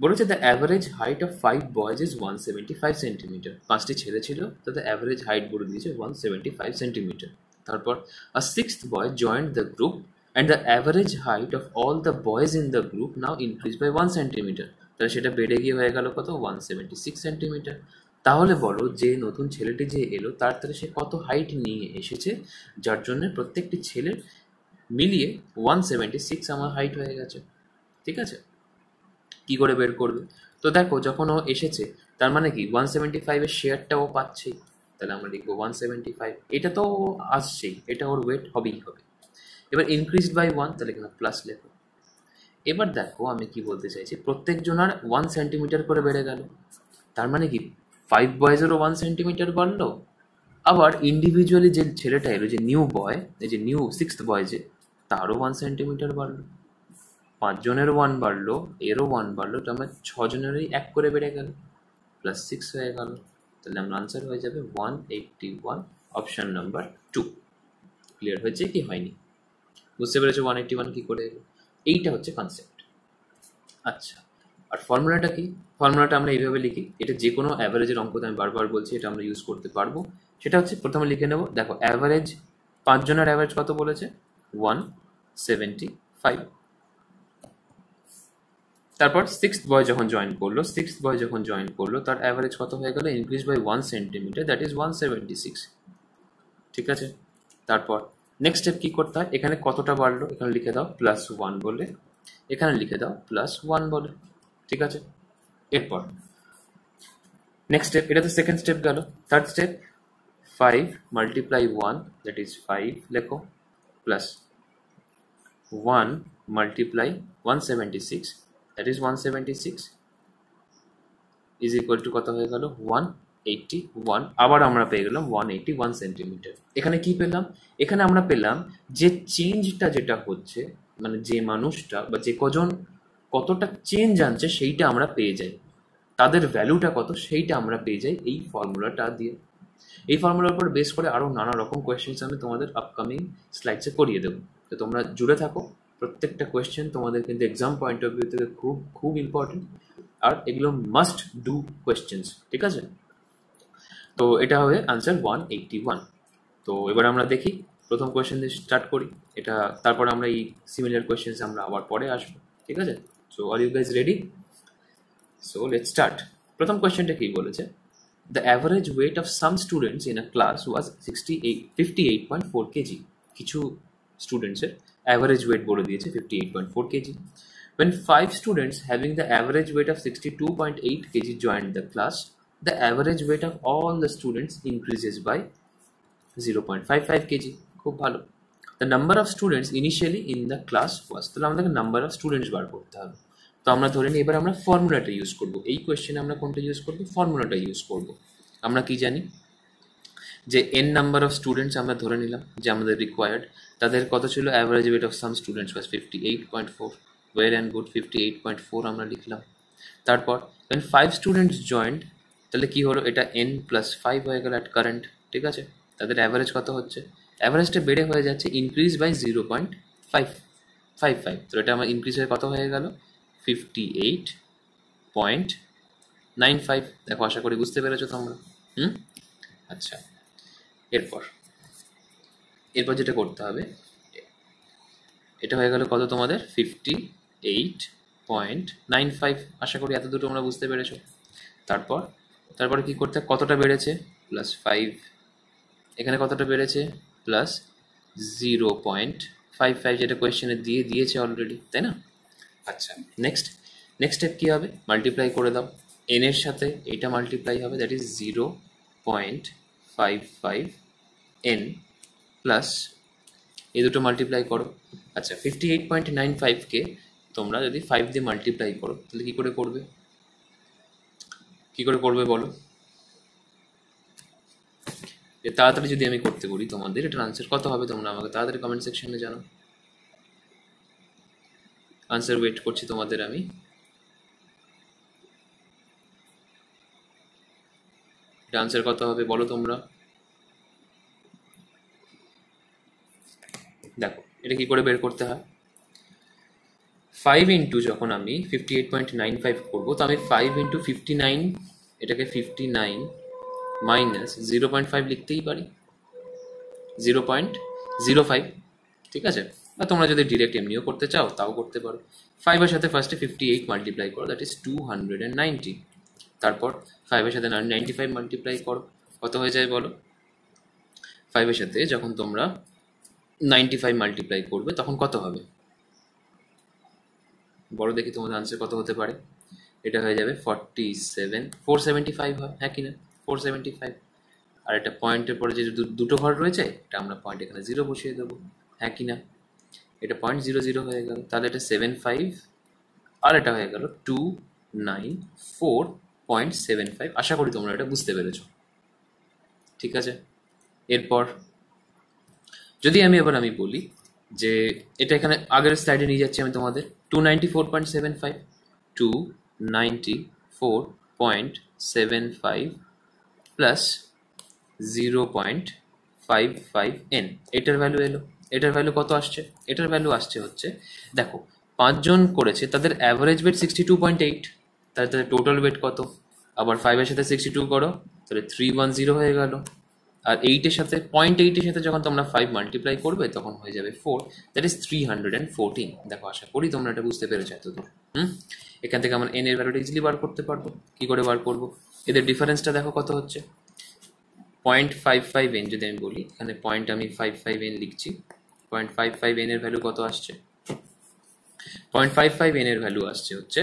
বলেছে the average height of five boys is one seventy five centimetre পাঁচটি ছেলে ছিল তাদের অ্যাভারেজ হাইট বলে দিয়েছে ওয়ান সেভেন্টি ফাইভ সেন্টিমিটার তারপর a sixth boy joined the group and the average height of all the boys in the group now increase by one centimetre তাহলে সেটা বেড়ে গিয়ে হয়ে গেল কত? ওয়ান সেভেন্টি সিক্স সেন্টিমিটার তাহলে বলো, যে নতুন ছেলেটি যে এলো, তার তাহলে সে কত হাইট নিয়ে এসেছে? যার জন্য প্রত্যেকটি ছেলের মিলিয়ে ওয়ান সেভেন্টি সিক্স আমার হাইট হয়ে গেছে। ঠিক আছে? কি করে বের করবে? তো দেখো, যখন ও এসেছে, তার মানে কি? ওয়ান সেভেন্টি ফাইভের শেয়ারটা ও পাচ্ছেই তাহলে আমরা লিখব ওয়ান সেভেন্টি ফাইভ এটা তো আসছেই। এটা ওর ওয়েট হবেই হবে। এবার ইনক্রিজড বাই ওয়ান তাহলে এখানে প্লাস লেখো। এবার দেখো আমি কি বলতে চাইছি, প্রত্যেক জনার ওয়ান সেন্টিমিটার করে বেড়ে গেল। তার মানে কি? ফাইভ বয়েজেরও ওয়ান সেন্টিমিটার বাড়লো। আবার ইন্ডিভিজুয়ালি যে ছেলেটা এলো, যে নিউ বয় এই যে নিউ সিক্সথ বয় যে, তারও ওয়ান সেন্টিমিটার বাড়লো। পাঁচজনের ওয়ান বাড়লো, এরও ওয়ান বাড়লো তো আমার ছজনেরই এক করে বেড়ে গেল। প্লাস সিক্স হয়ে গেল। তাহলে আমার আনসার হয়ে যাবে one eighty one option number two clear হয়েছে কি হয়নি? বুঝতে পেরেছ ওয়ান এইটটি ওয়ান কী করে এলো? এইটা হচ্ছে কনসেপ্ট আচ্ছা আর ফর্মুলাটা কি? ফর্মুলাটা আমরা এইভাবে লিখি, এটা যে কোনো অ্যাভারেজের অঙ্কতে আমি বারবার বলছি, এটা আমরা ইউজ করতে পারব। সেটা হচ্ছে প্রথমে লিখে নেব, দেখো অ্যাভারেজ পাঁচজনের অ্যাভারেজ কত বলেছে? ওয়ান সেভেন্টি ফাইভ তারপর সিক্স বয় যখন জয়েন করল সিক্স বয় যখন জয়েন করল, তার অ্যাভারেজ কত হয়ে গেল? Increase by one centimetre that is one seventy six ঠিক আছে? তারপর নেক্সট স্টেপ কী করতে হয়? এখানে কতটা বাড়লো? এখানে লিখে দাও প্লাস ওয়ান বলে। এখানে লিখে দাও প্লাস ওয়ান বলে। ঠিক আছে? এরপর। নেক্সট স্টেপ এটা তো সেকেন্ড স্টেপ গেল। Third step five multiply one that is five লেখো plus one multiply one seventy six that is one seventy six is equal to কত হয়ে গেল? ওয়ান এইটটি ওয়ান আবার আমরা পেয়ে গেলাম ওয়ান এইটটি ওয়ান সেন্টিমিটার এখানে কি পেলাম? এখানে আমরা পেলাম যে চেঞ্জটা যেটা হচ্ছে মানে যে মানুষটা বা যে কজন কতটা চেঞ্জ আনছে সেইটা আমরা পেয়ে যাই। তাদের ভ্যালুটা কত সেইটা আমরা পেয়ে যাই এই ফর্মুলাটা দিয়ে। এই ফর্মুলার উপর বেস করে আরও নানা রকম কোয়েশ্চেন্স আমি তোমাদের আপকামিং স্লাইডসে করিয়ে দেবো। তো তোমরা জুড়ে থাকো, প্রত্যেকটা কোয়েশ্চেন তোমাদের কিন্তু এক্সাম পয়েন্ট অফ ভিউ থেকে খুব খুব ইম্পর্টেন্ট আর এগুলো মাস্ট ডু কোয়েশ্চেন্স ঠিক আছে? তো এটা হবে আনসার ওয়ান এইটটি ওয়ান তো এবার আমরা দেখি প্রথম কোয়েশ্চেন দিয়ে স্টার্ট করি। এটা তারপর আমরা এই সিমিলার কোয়েশ্চেন্স আমরা আবার পরে আসব ঠিক আছে? So are you guys ready so let start প্রথম কোয়েশ্চেনটা কি বলেছে? The average weight of some students in a class was sixty eight fifty eight point four kg কিছু স্টুডেন্টসের অ্যাভারেজ ওয়েট বলে দিয়েছে fifty eight point four kg When five students having the average weight of 62.8 kg joined the class, the average weight of all the students increases by 0.55 kg. খুব ভালো। The number of students initially in the class was তাহলে আমাদেরকে number of students বার করতে হবে। তো আমরা ধরে নিই, এবার আমরা ফর্মুলাটা ইউজ করব। এই কোয়েশ্চেনে আমরা কোনটা ইউজ করব? ফর্মুলাটা ইউজ করব। আমরা কি জানি? যে এন নাম্বার অফ স্টুডেন্টস আমরা ধরে নিলাম, যে আমাদের রিকোয়ার্ড তাদের কত ছিল? Average weight of some students was fifty eight point four well and good fifty eight point four আমরা লিখলাম। তারপর ফাইভ স্টুডেন্টস জয়েন্ট তাহলে কী হলো? এটা এন প্লাস ফাইভ হয়ে গেল অ্যাট কারেন্ট ঠিক আছে? তাদের অ্যাভারেজ কত হচ্ছে? অ্যাভারেজটা বেড়ে হয়ে যাচ্ছে increase by zero point five five five তো এটা আমার ইনক্রিজ হয়ে কত হয়ে গেল? Fifty eight point nine five দেখো, আশা করি বুঝতে পেরেছ তোমরা। হুম? আচ্ছা এরপর এরপর যেটা করতে হবে, এটা হয়ে গেল কত তোমাদের? Fifty eight point nine five আশা করি এত দুটো তোমরা বুঝতে পেরেছ। তারপর তারপরে কি করতে কতটা বেড়েছে? প্লাস ফাইভ এখানে কতটা বেড়েছে? Plus zero point five five যেটা কোয়েশ্চেনে দিয়ে দিয়েছে অলরেডি তাই না? আচ্ছা। নেক্সট নেক্সট স্টেপ কী হবে? মাল্টিপ্লাই করে দাও। এন এর সাথে এটা মাল্টিপ্লাই হবে that is zero point five five n plus এই দুটো মাল্টিপ্লাই করো। আচ্ছা ফিফটি এইট পয়েন্ট নাইন ফাইভকে তোমরা যদি ফাইভ দিয়ে মাল্টিপ্লাই করো তাহলে কী করে করবে? কী করে করবে বলো? যে তাড়াতাড়ি যদি আমি করতে বলি তোমাদের, এটার আনসার কত হবে তোমরা আমাকে তাড়াতাড়ি কমেন্ট সেকশনে জানো আনসার ওয়েট করছি তোমাদের আমি। এটা আনসার কত হবে বলো তোমরা? দেখো, এটা কি করে বের করতে হয়? ফাইভ ইন্টু যখন আমি fifty eight point nine five করব, তো আমি ফাইভ ইন্টু ফিফটি নাইন এটাকে fifty nine minus zero point five লিখতেই পারি। জিরো পয়েন্ট জিরো ফাইভ ঠিক আছে? বা তোমরা যদি ডিরেক্ট এমনিও করতে চাও, তাও করতে পারো। ফাইভের সাথে ফার্স্টে ফিফটি এইট মাল্টিপ্লাই করো that is two hundred and ninety তারপর ফাইভের সাথে নাইনটি ফাইভ মাল্টিপ্লাই করো, কত হয়ে যায় বলো? ফাইভের সাথে যখন তোমরা নাইনটি ফাইভ মাল্টিপ্লাই করবে, তখন কত হবে? বড় দেখি তোমাদের আনসার কত হতে পারে? এটা হয়ে যাবে forty seven four seventy five হয় হ্যাঁ কি না? ফোর সেভেন্টি ফাইভ আর এটা পয়েন্টের পরে যে দুটো ঘর রয়েছে, এটা আমরা পয়েন্ট এখানে জিরো বসিয়ে দেবো হ্যাঁ কি না? এটা পয়েন্ট জিরো জিরো হয়ে গেল, তাহলে এটা সেভেন ফাইভ আর এটা হয়ে গেল two nine four point seven five আশা করি তোমরা এটা বুঝতে পেরেছ। ঠিক আছে? এরপর, যদি আমি এবার আমি বলি যে এটা এখানে আগের স্লাইডে নিয়ে যাচ্ছি আমি তোমাদের। Two ninety four point seven five two ninety four point seven five plus zero point five five n এটার ভ্যালু এলো। এটার ভ্যালু কত আসছে? এটার ভ্যালু আসছে হচ্ছে, দেখো, পাঁচজন করেছে, তাদের average weight sixty two point eight তাহলে তাদের টোটাল ওয়েট কত? আবার ফাইভের সাথে সিক্সটি টু করো, তাহলে থ্রি ওয়ান জিরো হয়ে গেল। আর এইটের সাথে পয়েন্ট এইটের সাথে যখন তোমরা ফাইভ মাল্টিপ্লাই করবে, তখন হয়ে যাবে four that is three hundred and fourteen দেখো, আশা করি তোমরা এটা বুঝতে পেরেছ এতদূর। হুম? এখান থেকে আমরা এন এর ভ্যালুটা ইজিলি বার করতে পারব। কী করে বার করব? এদের ডিফারেন্সটা দেখো কত হচ্ছে। পয়েন্ট ফাইভ ফাইভ এন যদি আমি বলি, এখানে পয়েন্ট আমি ফাইভ ফাইভ এন লিখছি। পয়েন্ট ফাইভ ফাইভ এন এর ভ্যালু কত আসছে? পয়েন্ট ফাইভ ফাইভ এন এর ভ্যালু আসছে হচ্ছে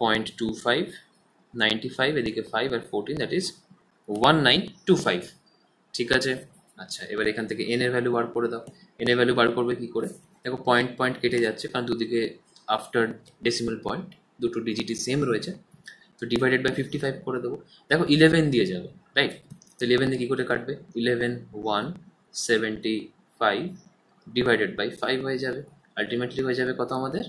point two five ninety five এদিকে five R fourteen that is one nine two five ঠিক আছে? আচ্ছা এবার এখান থেকে এন এর ভ্যালু বার করে দাও। এন এর ভ্যালু বার করবে কি করে? দেখো পয়েন্ট পয়েন্ট কেটে যাচ্ছে, কারণ দুদিকে আফটার ডেসিমাল পয়েন্ট দুটো ডিজিটই সেম রয়েছে। তো ডিভাইডেড বাই ফিফটি ফাইভ করে দেবো। দেখো ইলেভেন দিয়ে যাবে রাইট তো ইলেভেন দিয়ে কী করে কাটবে? Eleven one seventy five divided by five হয়ে যাবে। আলটিমেটলি হয়ে যাবে কত আমাদের?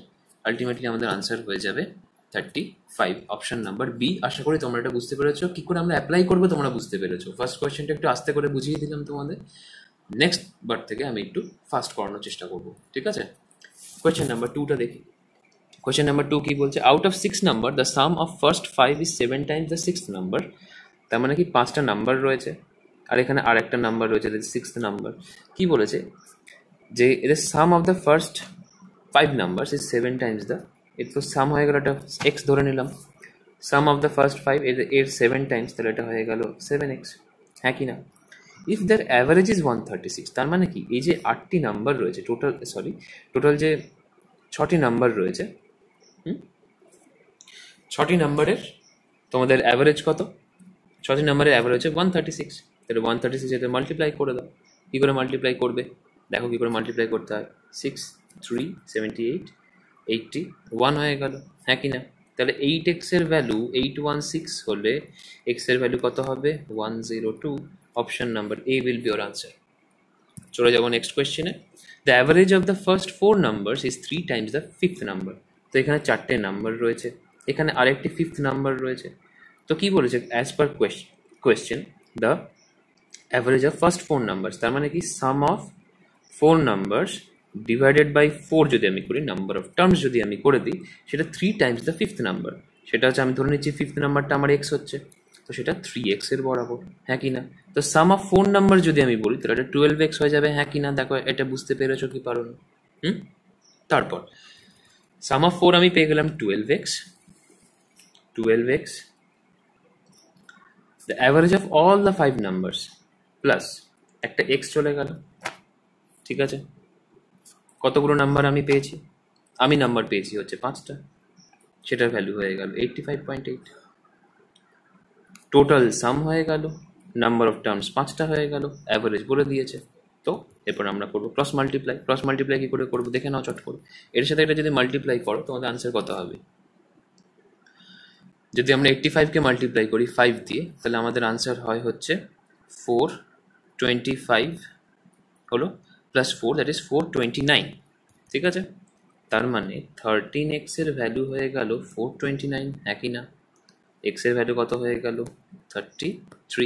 আলটিমেটলি আমাদের আনসার হয়ে যাবে thirty five option number B আশা করি তোমরা এটা বুঝতে পেরেছ। কী করে আমরা অ্যাপ্লাই করব তোমরা বুঝতে পেরেছ। ফার্স্ট কোয়েশ্চেনটা একটু আস্তে করে বুঝিয়ে দিলাম তোমাদের। নেক্সট বার থেকে আমি একটু ফাস্ট করানোর চেষ্টা করব। ঠিক আছে? কোয়েশ্চেন নাম্বার টুটা দেখি। কোয়েশ্চেন নাম্বার টু কি বলছে? Out of six number the sum of first five is seven times the six number তার মানে কি পাঁচটা নাম্বার রয়েছে? আর এখানে আর একটা নাম্বার রয়েছে সিক্স নাম্বার কি বলেছে? যে এদের sum of the first five number is seven times the এর তো সাম হয়ে গেল এটা এক্স ধরে নিলাম। Sum of the first five এর এর সেভেন টাইমস তাহলে এটা হয়ে গেল সেভেন এক্স হ্যাঁ কি না? If their average is one thirty six তার মানে কি? এই যে আটটি নাম্বার রয়েছে টোটাল সরি টোটাল যে ছটি নাম্বার রয়েছে ছটি নাম্বারের তোমাদের অ্যাভারেজ কত? ছটি নাম্বারের অ্যাভারেজ হচ্ছে ওয়ান থার্টি সিক্স তাহলে ওয়ান থার্টি সিক্স এতে মাল্টিপ্লাই করে দাও। কী করে মাল্টিপ্লাই করবে? দেখো কী করে মাল্টিপ্লাই করতে হয়। Six three seventy eight eighty one হয়ে গেল হ্যাঁ কি না? তাহলে এইট এক্সের ভ্যালু এইট ওয়ান সিক্স হলে এক্সের ভ্যালু কত হবে? One zero two option number A will be our answer চলে যাব next কোয়েশ্চেনে the average of the first four numbers is three times the fifth number তো এখানে চারটে নাম্বার রয়েছে। এখানে আরেকটি ফিফথ নাম্বার রয়েছে। তো কি বলেছে? As per question the average of first four numbers তার মানে কি? Sum of four numbers divided by four যদি আমি করি নাম্বার অফ টার্মস যদি আমি করে দিই, সেটা three times the fifth number সেটা হচ্ছে আমি ধরে নিচ্ছি ফিফথ নাম্বারটা আমার এক্স হচ্ছে। তো সেটা থ্রি এক্সের বরাবর হ্যাঁ কি না? তো সাম অফ ফোর নাম্বার যদি আমি বলি, তাহলে এটা টুয়েলভ এক্স হয়ে যাবে হ্যাঁ কি না? দেখো, এটা বুঝতে পেরেছ কি পারো না হুম? তারপর সাম অফ ফোর আমি পেয়ে গেলাম twelve x twelve x the average of all the five numbers plus একটা এক্স চলে গেল। ঠিক আছে? কতগুলো নাম্বার আমি পেয়েছি? আমি নাম্বার পেয়েছি হচ্ছে পাঁচটা। সেটার ভ্যালু হয়ে গেল eighty five point eight total sum হয়ে গেল নাম্বার অফ টার্মস পাঁচটা হয়ে গেল অ্যাভারেজ বলে দিয়েছে। তো এরপর আমরা করব ক্রস মাল্টিপ্লাই ক্রস মাল্টিপ্লাই কী করে করব? দেখে নাও চট করে এর সাথে এটা যদি মাল্টিপ্লাই করো, তোমাদের আনসার কত হবে? যদি আমরা এইট্টি ফাইভকে মাল্টিপ্লাই করি ফাইভ দিয়ে, তাহলে আমাদের আনসার হয় হচ্ছে ফোর টোয়েন্টি ফাইভ হলো plus four that is four twenty nine ঠিক আছে? তার মানে থার্টিন এক্সের ভ্যালু হয়ে গেল ফোর টোয়েন্টি নাইন একই না। এক্সের ভ্যালু কত হয়ে গেল? থার্টি থ্রি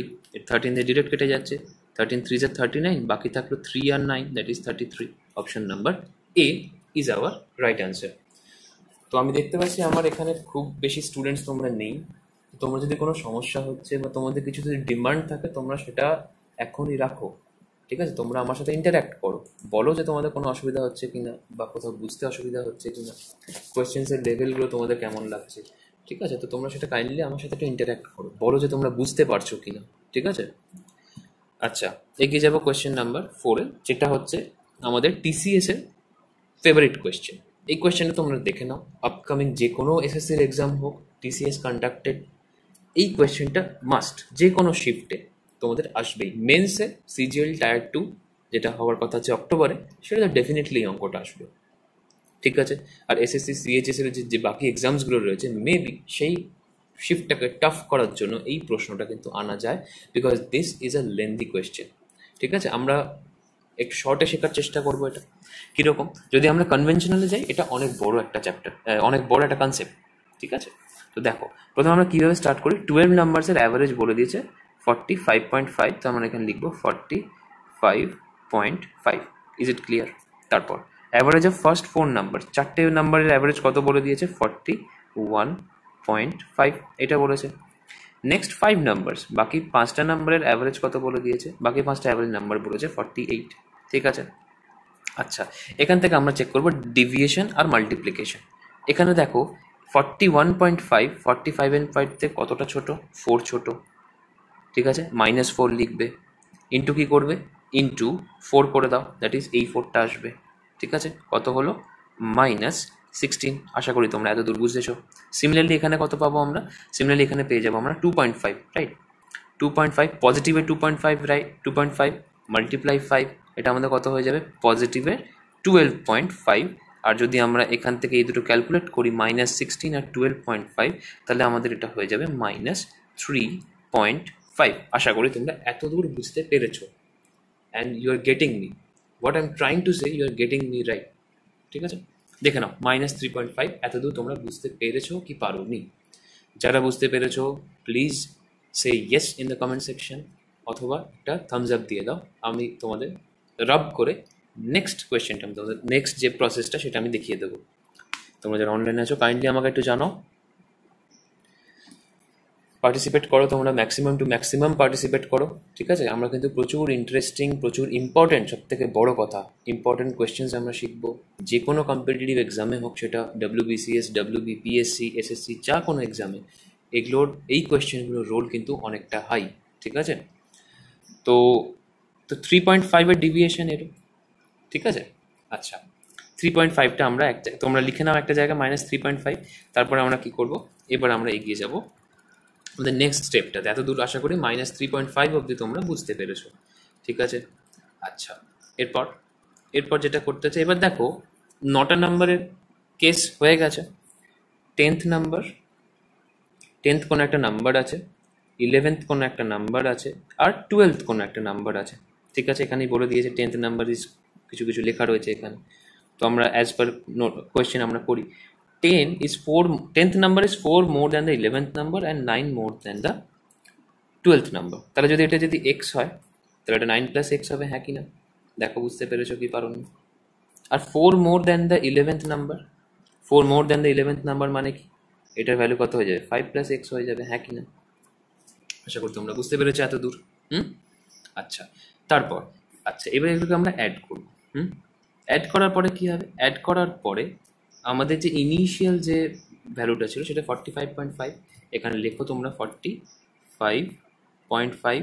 থার্টিন দিয়ে ডিরেক্ট কেটে যাচ্ছে। থার্টিন থ্রি যে থার্টি নাইন বাকি থাকল three R nine that is thirty three option number A is our right answer তো আমি দেখতে পাচ্ছি আমার এখানে খুব বেশি স্টুডেন্টস তোমরা নেই। তোমরা যদি কোনো সমস্যা হচ্ছে বা তোমাদের কিছু যদি ডিমান্ড থাকে, তোমরা সেটা এখনই রাখো। ঠিক আছে? তোমরা আমার সাথে ইন্টারাক্ট করো। বলো যে তোমাদের কোনো অসুবিধা হচ্ছে কি না বা কোথাও বুঝতে অসুবিধা হচ্ছে কিনা। কোয়েশ্চেন্সের লেভেলগুলো তোমাদের কেমন লাগছে? ঠিক আছে? তো তোমরা সেটা কাইন্ডলি আমার সাথে একটু ইন্টারাক্ট করো। বলো যে তোমরা বুঝতে পারছ কিনা। ঠিক আছে? আচ্ছা এগিয়ে যাব কোয়েশ্চেন নাম্বার ফোরে যেটা হচ্ছে আমাদের টিসিএসের ফেভারিট কোয়েশ্চেন এই কোয়েশ্চেনটা তোমরা দেখে নাও। আপকামিং যে কোনো এসএসসির এক্সাম হোক টিসিএস কন্ডাক্টেড এই কোয়েশ্চেনটা মাস্ট যে কোনো শিফটে তোমাদের আসবেই। মেন্সে সিজিএল টায়ার টু যেটা হওয়ার কথা হচ্ছে অক্টোবরে সেটা ডেফিনেটলি অঙ্কটা আসবে। ঠিক আছে? আর এসএসসি সিএইচএস এর যে যে বাকি এক্সামসগুলো রয়েছে মেবি সেই শিফটটাকে টাফ করার জন্য এই প্রশ্নটা কিন্তু আনা যায় because this is a lengthy question ঠিক আছে? আমরা একটু শর্টে শেখার চেষ্টা করব এটা। কীরকম? যদি আমরা কনভেনশনালে যাই, এটা অনেক বড় একটা চ্যাপ্টার অনেক বড় একটা কনসেপ্ট ঠিক আছে? তো দেখো, প্রথমে আমরা কীভাবে স্টার্ট করি? টুয়েলভ নাম্বারসের অ্যাভারেজ বলে দিয়েছে। ফর্টি ফাইভ পয়েন্ট ফাইভ তো আমরা এখানে লিখব forty five point five is it clear তারপর average of first four number চারটে নাম্বারের অ্যাভারেজ কত বলে দিয়েছে? ফর্টি ওয়ান পয়েন্ট ফাইভ এটা বলেছে। নেক্সট ফাইভ নাম্বারস বাকি পাঁচটা নাম্বারের অ্যাভারেজ কত বলে দিয়েছে? বাকি পাঁচটা অ্যাভারেজ নাম্বার বলেছে ফর্টি এইট ঠিক আছে? আচ্ছা এখান থেকে আমরা চেক করব ডিভিয়েশন আর মাল্টিপ্লিকেশন এখানে দেখো forty one point five forty five and five কতটা ছোট? ফোর ছোট। ঠিক আছে? মাইনাস ফোর লিখবে। ইন্টু কী করবে? ইন্টু ফোর করে দাও। দ্যাট ইজ এই ফোরটা আসবে। ঠিক আছে? কত হলো? মাইনাস সিক্সটিন আশা করি তোমরা এত দূর বুঝতেছো সিমিলারলি এখানে কত পাবো আমরা? সিমিলারলি এখানে পেয়ে যাব আমরা two point five right two point five পজিটিভে two point five right two point five multiply five এটা আমাদের কত হয়ে যাবে? পজিটিভে টুয়েলভ পয়েন্ট ফাইভ আর যদি আমরা এখান থেকে এই দুটো ক্যালকুলেট করি মাইনাস সিক্সটিন আর টুয়েলভ পয়েন্ট ফাইভ তাহলে আমাদের এটা হয়ে যাবে মাইনাস থ্রি পয়েন্ট ফাইভ আশা করি তোমরা এত দূর বুঝতে পেরেছ। And you are getting me what I am trying to say you are getting me right ঠিক আছে? দেখে নাও মাইনাস থ্রি পয়েন্ট ফাইভ এতদূর তোমরা বুঝতে পেরেছ কি পারো নি যারা বুঝতে পেরেছ please say yes in the comment section অথবা একটা থামস আপ দিয়ে দাও। আমি তোমাদের রাব করে নেক্সট কোয়েশ্চেনটা আমি তোমাদের নেক্সট যে প্রসেসটা সেটা আমি দেখিয়ে দেবো। তোমরা যারা অনলাইনে আছো কাইন্ডলি আমাকে একটু জানাও। পার্টিসিপেট করো, তোমরা ম্যাক্সিমাম টু ম্যাক্সিমাম পার্টিসিপেট করো, ঠিক আছে? আমরা কিন্তু প্রচুর ইন্টারেস্টিং প্রচুর ইম্পর্টেন্ট সব থেকে বড় কথা ইম্পর্টেন্ট কোয়েশ্চেন্স আমরা শিখব। যে কোনো কম্পিটিটিভ এক্সামে হোক সেটা W BCS W BPSC SSC যা কোনো এক্সামে এগুলোর, এই কোয়েশ্চেনগুলোর রোল কিন্তু অনেকটা হাই ঠিক আছে? তো তো থ্রি পয়েন্ট ফাইভের ডিভিয়েশন এর, ঠিক আছে? আচ্ছা থ্রি পয়েন্ট ফাইভটা আমরা এক তোমরা লিখে নাও একটা জায়গায় মাইনাস থ্রি পয়েন্ট ফাইভ তারপরে আমরা কী করব? এবার আমরা এগিয়ে যাব। আমাদের নেক্সট স্টেপটাতে এত দূর আশা করি মাইনাস থ্রি পয়েন্ট ফাইভ অবধি তোমরা বুঝতে পেরেছ। ঠিক আছে? আচ্ছা এরপর এরপর যেটা করতে চাই, এবার দেখো, নটা নাম্বারের কেস হয়ে গেছে। টেন্থ নাম্বার টেন্থ কোনো একটা নাম্বার আছে ইলেভেন্থ কোনো একটা নাম্বার আছে, আর টুয়েলথ কোনো একটা নাম্বার আছে। ঠিক আছে? এখানেই বলে দিয়েছে টেন্থ নাম্বার ইজ কিছু কিছু লেখা রয়েছে এখানে। তো আমরা অ্যাজ পার কোয়েশ্চেন আমরা করি। 10 is 4 10th number is 4 more than the 11th number and 9 more than the 12th number. তাহলে যদি এটা যদি x হয়, তাহলে এটা 9 প্লাস x হবে হ্যাঁ কি না? দেখো, বুঝতে পেরেছ কি পারো আর 4 more than the 11th number 4 more than the 11th number মানে কি? এটার ভ্যালু কত হয়ে যাবে? 5 প্লাস x হয়ে যাবে হ্যাঁ কি না? আশা করি তোমরা বুঝতে পেরেছ এত দূর, হুম? আচ্ছা তারপর আচ্ছা এবার এগুলোকে আমরা অ্যাড করব, হুম? অ্যাড করার পরে কি হবে? অ্যাড করার পরে আমাদের যে ইনিশিয়াল যে ভ্যালুটা ছিল সেটা ফর্টি ফাইভ পয়েন্ট ফাইভ এখানে লেখো তোমরা ফর্টি ফাইভ পয়েন্ট ফাইভ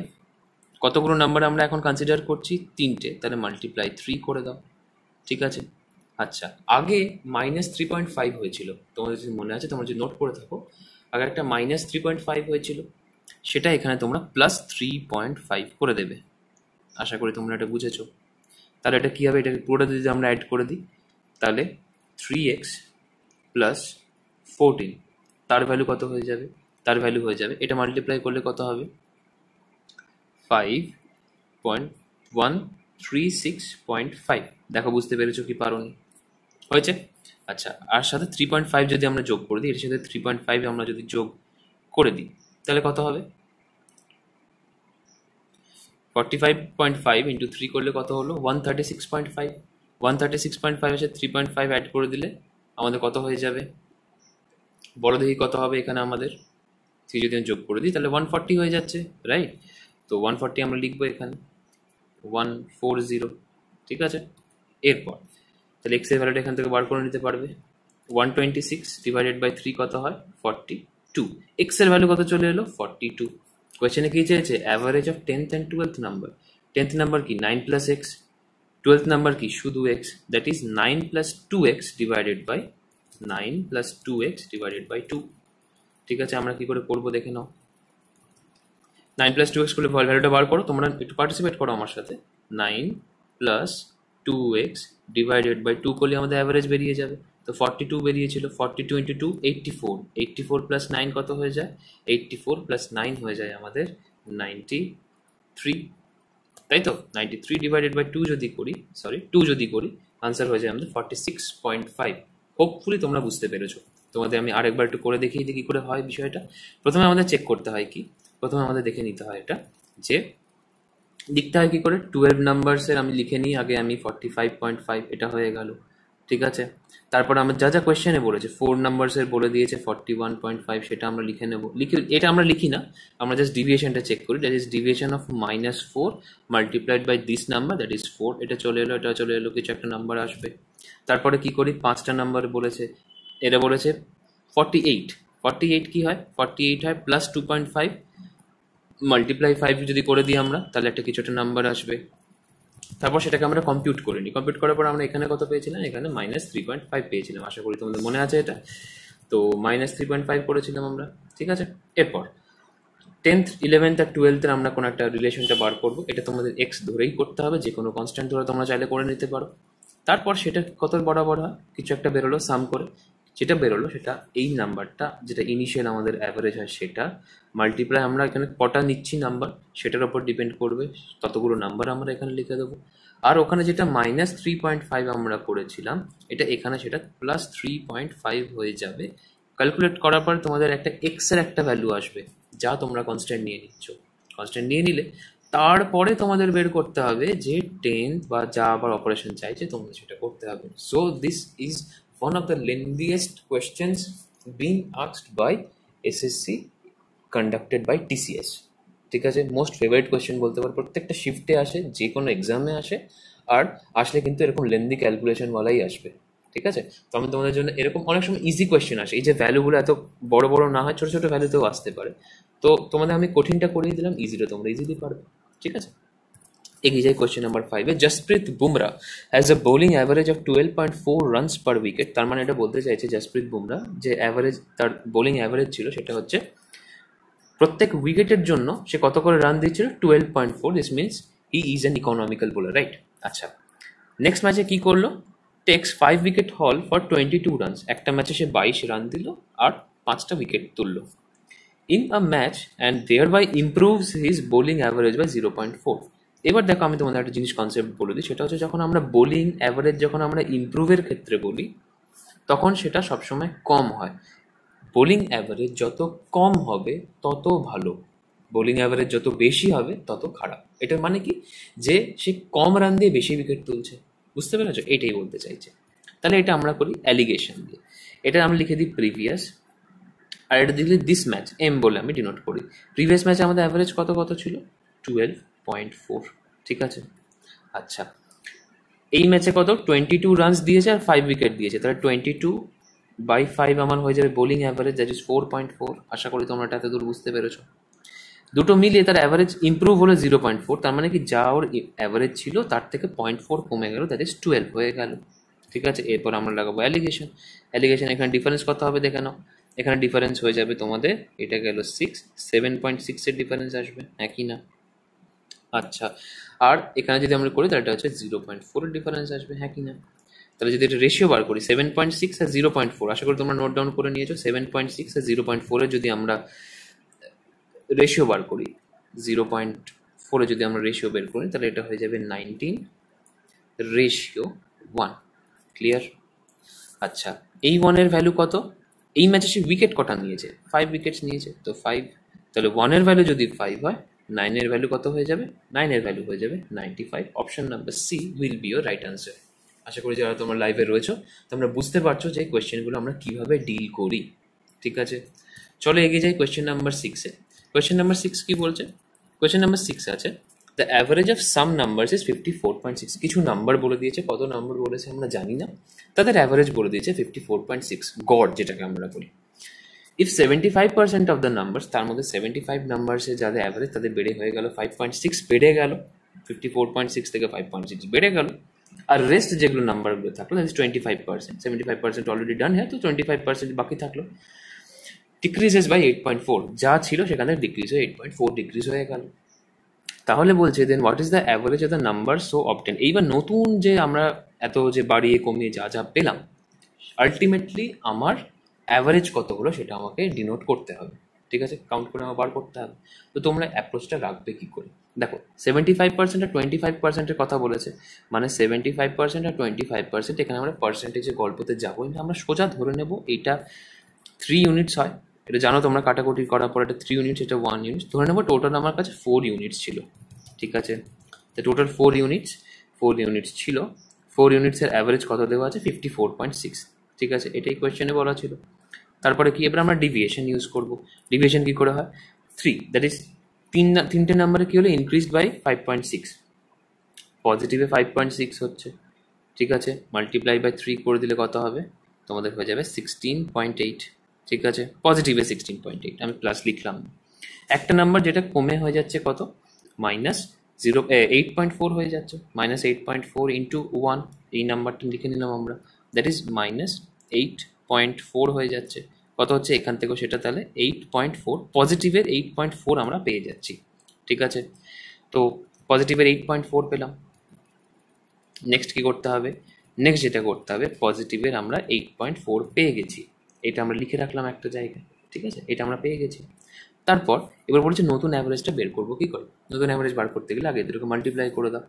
কতগুলো নাম্বার আমরা এখন কনসিডার করছি? তিনটে। তাহলে মাল্টিপ্লাই থ্রি করে দাও। ঠিক আছে? আচ্ছা আগে মাইনাস থ্রি পয়েন্ট ফাইভ হয়েছিল। তোমাদের যদি মনে আছে, তোমরা যদি নোট করে থাকো, আগে একটা মাইনাস থ্রি পয়েন্ট ফাইভ হয়েছিল। সেটা এখানে তোমরা প্লাস থ্রি পয়েন্ট ফাইভ করে দেবে। আশা করি তোমরা এটা বুঝেছ। তাহলে এটা কী হবে? এটা পুরোটা যদি আমরা অ্যাড করে দিই, তাহলে থ্রি এক্স প্লাস ফোরটিন তার ভ্যালু কত হয়ে যাবে? তার ভ্যালু হয়ে যাবে, এটা মাল্টিপ্লাই করলে কত হবে? Five point one three six point five দেখো, বুঝতে পেরেছ কি পারো হয়েছে? আচ্ছা আর সাথে থ্রি পয়েন্ট ফাইভ যদি আমরা যোগ করে দিই, এর সাথে থ্রি পয়েন্ট ফাইভ আমরা যদি যোগ করে দিই, তাহলে কত হবে? Forty five point five into three করলে কত হলো? One thirty six point five one thirty six point five এসে থ্রি পয়েন্ট ফাইভ অ্যাড করে দিলে আমাদের কত হয়ে যাবে? বড় দেখি কত হবে এখানে আমাদের। থ্রি যদি আমি যোগ করে দিই, তাহলে ওয়ান ফর্টি হয়ে যাচ্ছে রাইট তো ওয়ান ফর্টি আমরা লিখব এখানে। ওয়ান ফোর জিরো ঠিক আছে? এরপর, তাহলে এক্সের ভ্যালুটা এখান থেকে বার করে নিতে পারবে। One twenty six divided by three কত হয়? ফর্টি টু এক্সের ভ্যালু কত চলে এলো? ফর্টি টু কোয়েশ্চেনে কী চেয়েছে average of tenth and twelfth number tenth number কি? Nine plus x twelfth number কি? শুধু x that is nine plus two x divided by nine plus two x divided by two ঠিক আছে, আমরা কি করে করব দেখে নাও। নাইন প্লাস টু এক্স করলে ভ্যালুটা বার করো, তোমরা একটু পার্টিসিপেট করো আমার সাথে। Nine plus two x divided by two করলে আমাদের অ্যাভারেজ বেরিয়ে যাবে। তো ফর্টি টু বেরিয়েছিল forty two into two eighty four eighty four plus nine কত হয়ে যায়? এইটটি ফোর প্লাস নাইন হয়ে যায় আমাদের নাইনটি থ্রি তাই তো? Ninety three divided by two যদি করি সরি টু যদি করি আনসার হয়ে যায় আমাদের forty six point five hopefully তোমরা বুঝতে পেরেছ। তোমাদের আমি আরেকবার একটু করে দেখিয়ে দিই কী করে হয় বিষয়টা। প্রথমে আমাদের চেক করতে হয় কি? প্রথমে আমাদের দেখে নিতে হয় এটা, যে লিখতে হয় কী করে? টুয়েলভ নাম্বারসের আমি লিখে নিই, আগে আমি ফর্টি ফাইভ পয়েন্ট ফাইভ এটা হয়ে গেল। ঠিক আছে? তারপর আমার যা যা কোয়েশ্চেনে বলেছে ফোর নাম্বারসের বলে দিয়েছে ফর্টি ওয়ান পয়েন্ট ফাইভ সেটা আমরা লিখে নেব। লিখে, এটা আমরা লিখি না, আমরা জাস্ট ডিভিয়েশনটা চেক করি that is deviation of minus four multiplied by this number that is four এটা চলে এলো, এটা চলে এলো, কিছু একটা নাম্বার আসবে। তারপরে কি করি? পাঁচটা নাম্বার বলেছে, এটা বলেছে ফর্টি এইট ফর্টি এইট কী হয়? ফর্টি এইট হয় plus two point five multiply five যদি করে দিই আমরা, তাহলে একটা কিছু একটা নাম্বার আসবে। তারপর সেটাকে আমরা কম্পিউট করে নিই কম্পিউট করার পর আমরা এখানে কত পেয়েছিলাম? এখানে মাইনাস থ্রি পয়েন্ট ফাইভ পেয়েছিলাম। আশা করি তোমাদের মনে আছে এটা? তো মাইনাস থ্রি পয়েন্ট ফাইভ করেছিলাম আমরা। ঠিক আছে? এরপর টেন্থ ইলেভেন্থ আর টুয়েলথের আমরা কোনো একটা রিলেশনটা বার করব। এটা তোমাদের এক্স ধরেই করতে হবে। যে কোনো কনস্ট্যান্ট ধরে তোমরা চাইলে করে নিতে পারো। তারপর সেটা কত বরাবর হয়? কিছু একটা বেরোলো সাম করে। যেটা বেরোলো সেটা এই নাম্বারটা, যেটা ইনিশিয়াল আমাদের অ্যাভারেজ হয় সেটা। মাল্টিপ্লাই আমরা এখানে কটা নিচ্ছি নাম্বার, সেটার ওপর ডিপেন্ড করবে, ততগুলো নাম্বার আমরা এখানে লিখে দেবো। আর ওখানে যেটা মাইনাস থ্রি পয়েন্ট ফাইভ আমরা করেছিলাম, এটা এখানে সেটা প্লাস থ্রি পয়েন্ট ফাইভ হয়ে যাবে। ক্যালকুলেট করার পর তোমাদের একটা এক্সের একটা ভ্যালু আসবে, যা তোমরা কনস্ট্যান্ট নিয়ে নিচ্ছ। কনস্ট্যান্ট নিয়ে নিলে, তারপরে তোমাদের বের করতে হবে যে টেন বা যা আবার অপারেশন চাইছে তোমাদের সেটা করতে হবে। So this is one of the lengthiest questions being asked by SSC conducted by TCS ঠিক আছে? মোস্ট ফেভারিট কোয়েশ্চেন বলতে পারো, প্রত্যেকটা শিফটে আসে যে কোনো এক্সামে আসে, আর আসলে কিন্তু এরকম লেন্দি ক্যালকুলেশনওয়ালাই আসবে। ঠিক আছে? তো আমি তোমাদের জন্য এরকম অনেক সময় ইজি কোয়েশ্চেন আসে। এই যে ভ্যালুগুলো এত বড় বড় না হয়, ছোটো ছোটো ভ্যালুতেও আসতে পারে। তো তোমাদের আমি কঠিনটা করিয়ে দিলাম ইজিটা তোমরা ইজিলি পারবে। ঠিক আছে? এগিয়ে যাই কোয়েশ্চেন নাম্বার ফাইভে Jasprit Bumrah has a bowling average of twelve point four runs per wicket তার মানে এটা বলতে চাইছে জসপ্রীত বুমরা যে অ্যাভারেজ তার বোলিং অ্যাভারেজ ছিল সেটা হচ্ছে প্রত্যেক উইকেটের জন্য সে কত করে রান দিচ্ছিল twelve point four this means he is an economical bowler right আচ্ছা। নেক্সট ম্যাচে কী করল? Takes five wicket haul for twenty two runs একটা ম্যাচে সে বাইশ রান দিল আর পাঁচটা উইকেট তুললো। In a match and thereby improves his bowling average by zero point four এবার দেখো আমি তোমাদের একটা জিনিস কনসেপ্ট বলে দিই, সেটা হচ্ছে যখন আমরা বোলিং অ্যাভারেজ যখন আমরা ইম্প্রুভের ক্ষেত্রে বলি, তখন সেটা সবসময় কম হয়। বোলিং অ্যাভারেজ যত কম হবে, তত ভালো। বোলিং অ্যাভারেজ যত বেশি হবে, তত খারাপ। এটার মানে কি? যে সে কম রান দিয়ে বেশি উইকেট তুলছে। বুঝতে পেরেছ? এটাই বলতে চাইছে। তাহলে এটা আমরা করি অ্যালিগেশন দিয়ে। এটা আমরা লিখে দিই প্রিভিয়াস আর এটা দিলে দিস ম্যাচ এম বলে আমি ডিনোট করি। প্রিভিয়াস ম্যাচে আমাদের অ্যাভারেজ কত কত ছিল? টুয়েলভ পয়েন্ট ফোর, ঠিক আছে? আচ্ছা। এই ম্যাচে কত? টোয়েন্টি টু রানস দিয়েছে আর ফাইভ উইকেট দিয়েছে। তাহলে টোয়েন্টি টু বাই ফাইভ আমার হয়ে যাবে bowling average that is four point four আশা করি তোমরা এটা এত দূর বুঝতে পেরেছ। দুটো মিলিয়ে তার অ্যাভারেজ ইম্প্রুভ হলো জিরো পয়েন্ট ফোর তার মানে কি যা ওর অ্যাভারেজ ছিল, তার থেকে পয়েন্ট ফোর কমে গেল দ্যাট ইজ টুয়েলভ হয়ে গেল। ঠিক আছে? এরপর আমরা লাগাবো অ্যালিগেশন অ্যালিগেশন এখানে ডিফারেন্স কত হবে দেখে নাও। এখানে ডিফারেন্স হয়ে যাবে তোমাদের, এটা গেল সিক্স সেভেন পয়েন্ট সিক্সের ডিফারেন্স আসবে কি না? আচ্ছা। আর এখানে যদি আমরা করি, তাহলে এটা হচ্ছে জিরো পয়েন্ট ফোরের ডিফারেন্স আসবে হ্যাঁ কি না? তাহলে যদি এটা রেশিও বার করি সেভেন পয়েন্ট সিক্স আর জিরো পয়েন্ট ফোর আশা করি তোমরা নোট ডাউন করে নিয়েছো সেভেন পয়েন্ট সিক্স আর জিরো পয়েন্ট ফোরে যদি আমরা রেশিও বার করি জিরো পয়েন্ট ফোরে যদি আমরা রেশিও বের করি, তাহলে এটা হয়ে যাবে নাইনটিন রেশিও ওয়ান ক্লিয়ার আচ্ছা এই ওয়ানের ভ্যালু কত? এই ম্যাচে সে উইকেট কটা নিয়েছে? ফাইভ উইকেটস নিয়েছে, তো ফাইভ তাহলে ওয়ানের ভ্যালু যদি ফাইভ হয় নাইনের ভ্যালু কত হয়ে যাবে? নাইনের ভ্যালু হয়ে যাবে ninety five option number C will be your right answer আশা করি যারা তোমরা লাইভে রয়েছো, তোমরা বুঝতে পারছ যে কোয়েশ্চেনগুলো আমরা কীভাবে ডিল করি। ঠিক আছে? চলো এগিয়ে যাই কোয়েশ্চেন নাম্বার সিক্সে কোয়েশ্চেন নাম্বার সিক্স কী বলছে? কোয়েশ্চেন নাম্বার সিক্স আছে the average of some numbers is fifty four point six কিছু নাম্বার বলে দিয়েছে, কত নাম্বার বলেছে আমরা জানি না। তাদের অ্যাভারেজ বলে দিয়েছে ফিফটি ফোর পয়েন্ট সিক্স গড যেটাকে আমরা বলি। If seventy five percent of the numbers তার মধ্যে সেভেন্টি ফাইভ নাম্বারসে যাদের অ্যাভারেজ তাদের বেড়ে হয়ে গেল ফাইভ পয়েন্ট সিক্স বেড়ে গেল ফিফটি ফোর পয়েন্ট সিক্স থেকে ফাইভ পয়েন্ট সিক্স বেড়ে গেল। আর রেস্ট যেগুলো নাম্বারগুলো থাকল that twenty five percent seventy five percent already done হ্যাঁ তো টোয়েন্টি ফাইভ পার্সেন্ট বাকি থাকল। Decreases by eight point four যা ছিল সেখানে ডিক্রিজ হয়ে এইট পয়েন্ট ফোর ডিক্রিজ হয়ে গেল। তাহলে বলছে then what is the average of the number so obtained এইবার নতুন যে আমরা এত যে বাড়িয়ে কমিয়ে যা যা পেলাম আলটিমেটলি আমার অ্যাভারেজ কত হলো সেটা আমাকে ডিনোট করতে হবে, ঠিক আছে? কাউন্ট করে আমার বার করতে হবে। তো তোমরা অ্যাপ্রোচটা রাখবে কী করে? দেখো সেভেন্টি ফাইভ পার্সেন্ট আর টোয়েন্টি ফাইভ পার্সেন্টের কথা বলেছে মানে সেভেন্টি ফাইভ পার্সেন্ট আর টোয়েন্টি ফাইভ পার্সেন্ট এখানে আমরা পার্সেন্টেজে গল্পতে যাব। আমরা সোজা ধরে নেব এইটা থ্রি ইউনিটস হয়। এটা জানো তোমরা কাটাকুটি করার পর এটা থ্রি ইউনিটস এটা ওয়ান ইউনিটস ধরে নেব টোটাল আমার কাছে ফোর ইউনিটস ছিল, ঠিক আছে? তো total four units four units ছিল। ফোর ইউনিটসের অ্যাভারেজ কত দেওয়া আছে? ফিফটি ফোর পয়েন্ট সিক্স ঠিক আছে? এটাই কোয়েশ্চেনে বলা ছিল। তারপরে কি, এবার আমরা ডিভিয়েশন ইউজ করব। ডিভিয়েশন কী করে হয়? থ্রি দ্যাট ইজ তিন তিনটে নাম্বারে কী হলো? Increase by five point six পজিটিভে five point six হচ্ছে। ঠিক আছে? মাল্টিপ্লাই বাই থ্রি করে দিলে কত হবে? তোমাদের হয়ে যাবে সিক্সটিন পয়েন্ট এইট ঠিক আছে? পজিটিভে সিক্সটিন পয়েন্ট এইট আমি প্লাস লিখলাম। একটা নাম্বার যেটা কমে হয়ে যাচ্ছে কত? Minus zero eight point four হয়ে যাচ্ছে। Minus eight point four into one এই নাম্বারটা লিখে নিলাম আমরা। That is minus eight point four হয়ে যাচ্ছে। কত হচ্ছে এখান থেকেও সেটা তাহলে এইট পয়েন্ট ফোর পজিটিভের এইট পয়েন্ট ফোর আমরা পেয়ে যাচ্ছি। ঠিক আছে? তো পজিটিভের এইট পয়েন্ট ফোর পেলাম। নেক্সট কী করতে হবে? নেক্সট যেটা করতে হবে পজিটিভের আমরা এইট পয়েন্ট ফোর পেয়ে গেছি। এটা আমরা লিখে রাখলাম একটা জায়গায়। ঠিক আছে? এটা আমরা পেয়ে গেছি। তারপর এবার বলছে নতুন অ্যাভারেজটা বের করব কী করে? নতুন অ্যাভারেজ বার করতে গেলে আগে দুটোকে মাল্টিপ্লাই করে দাও।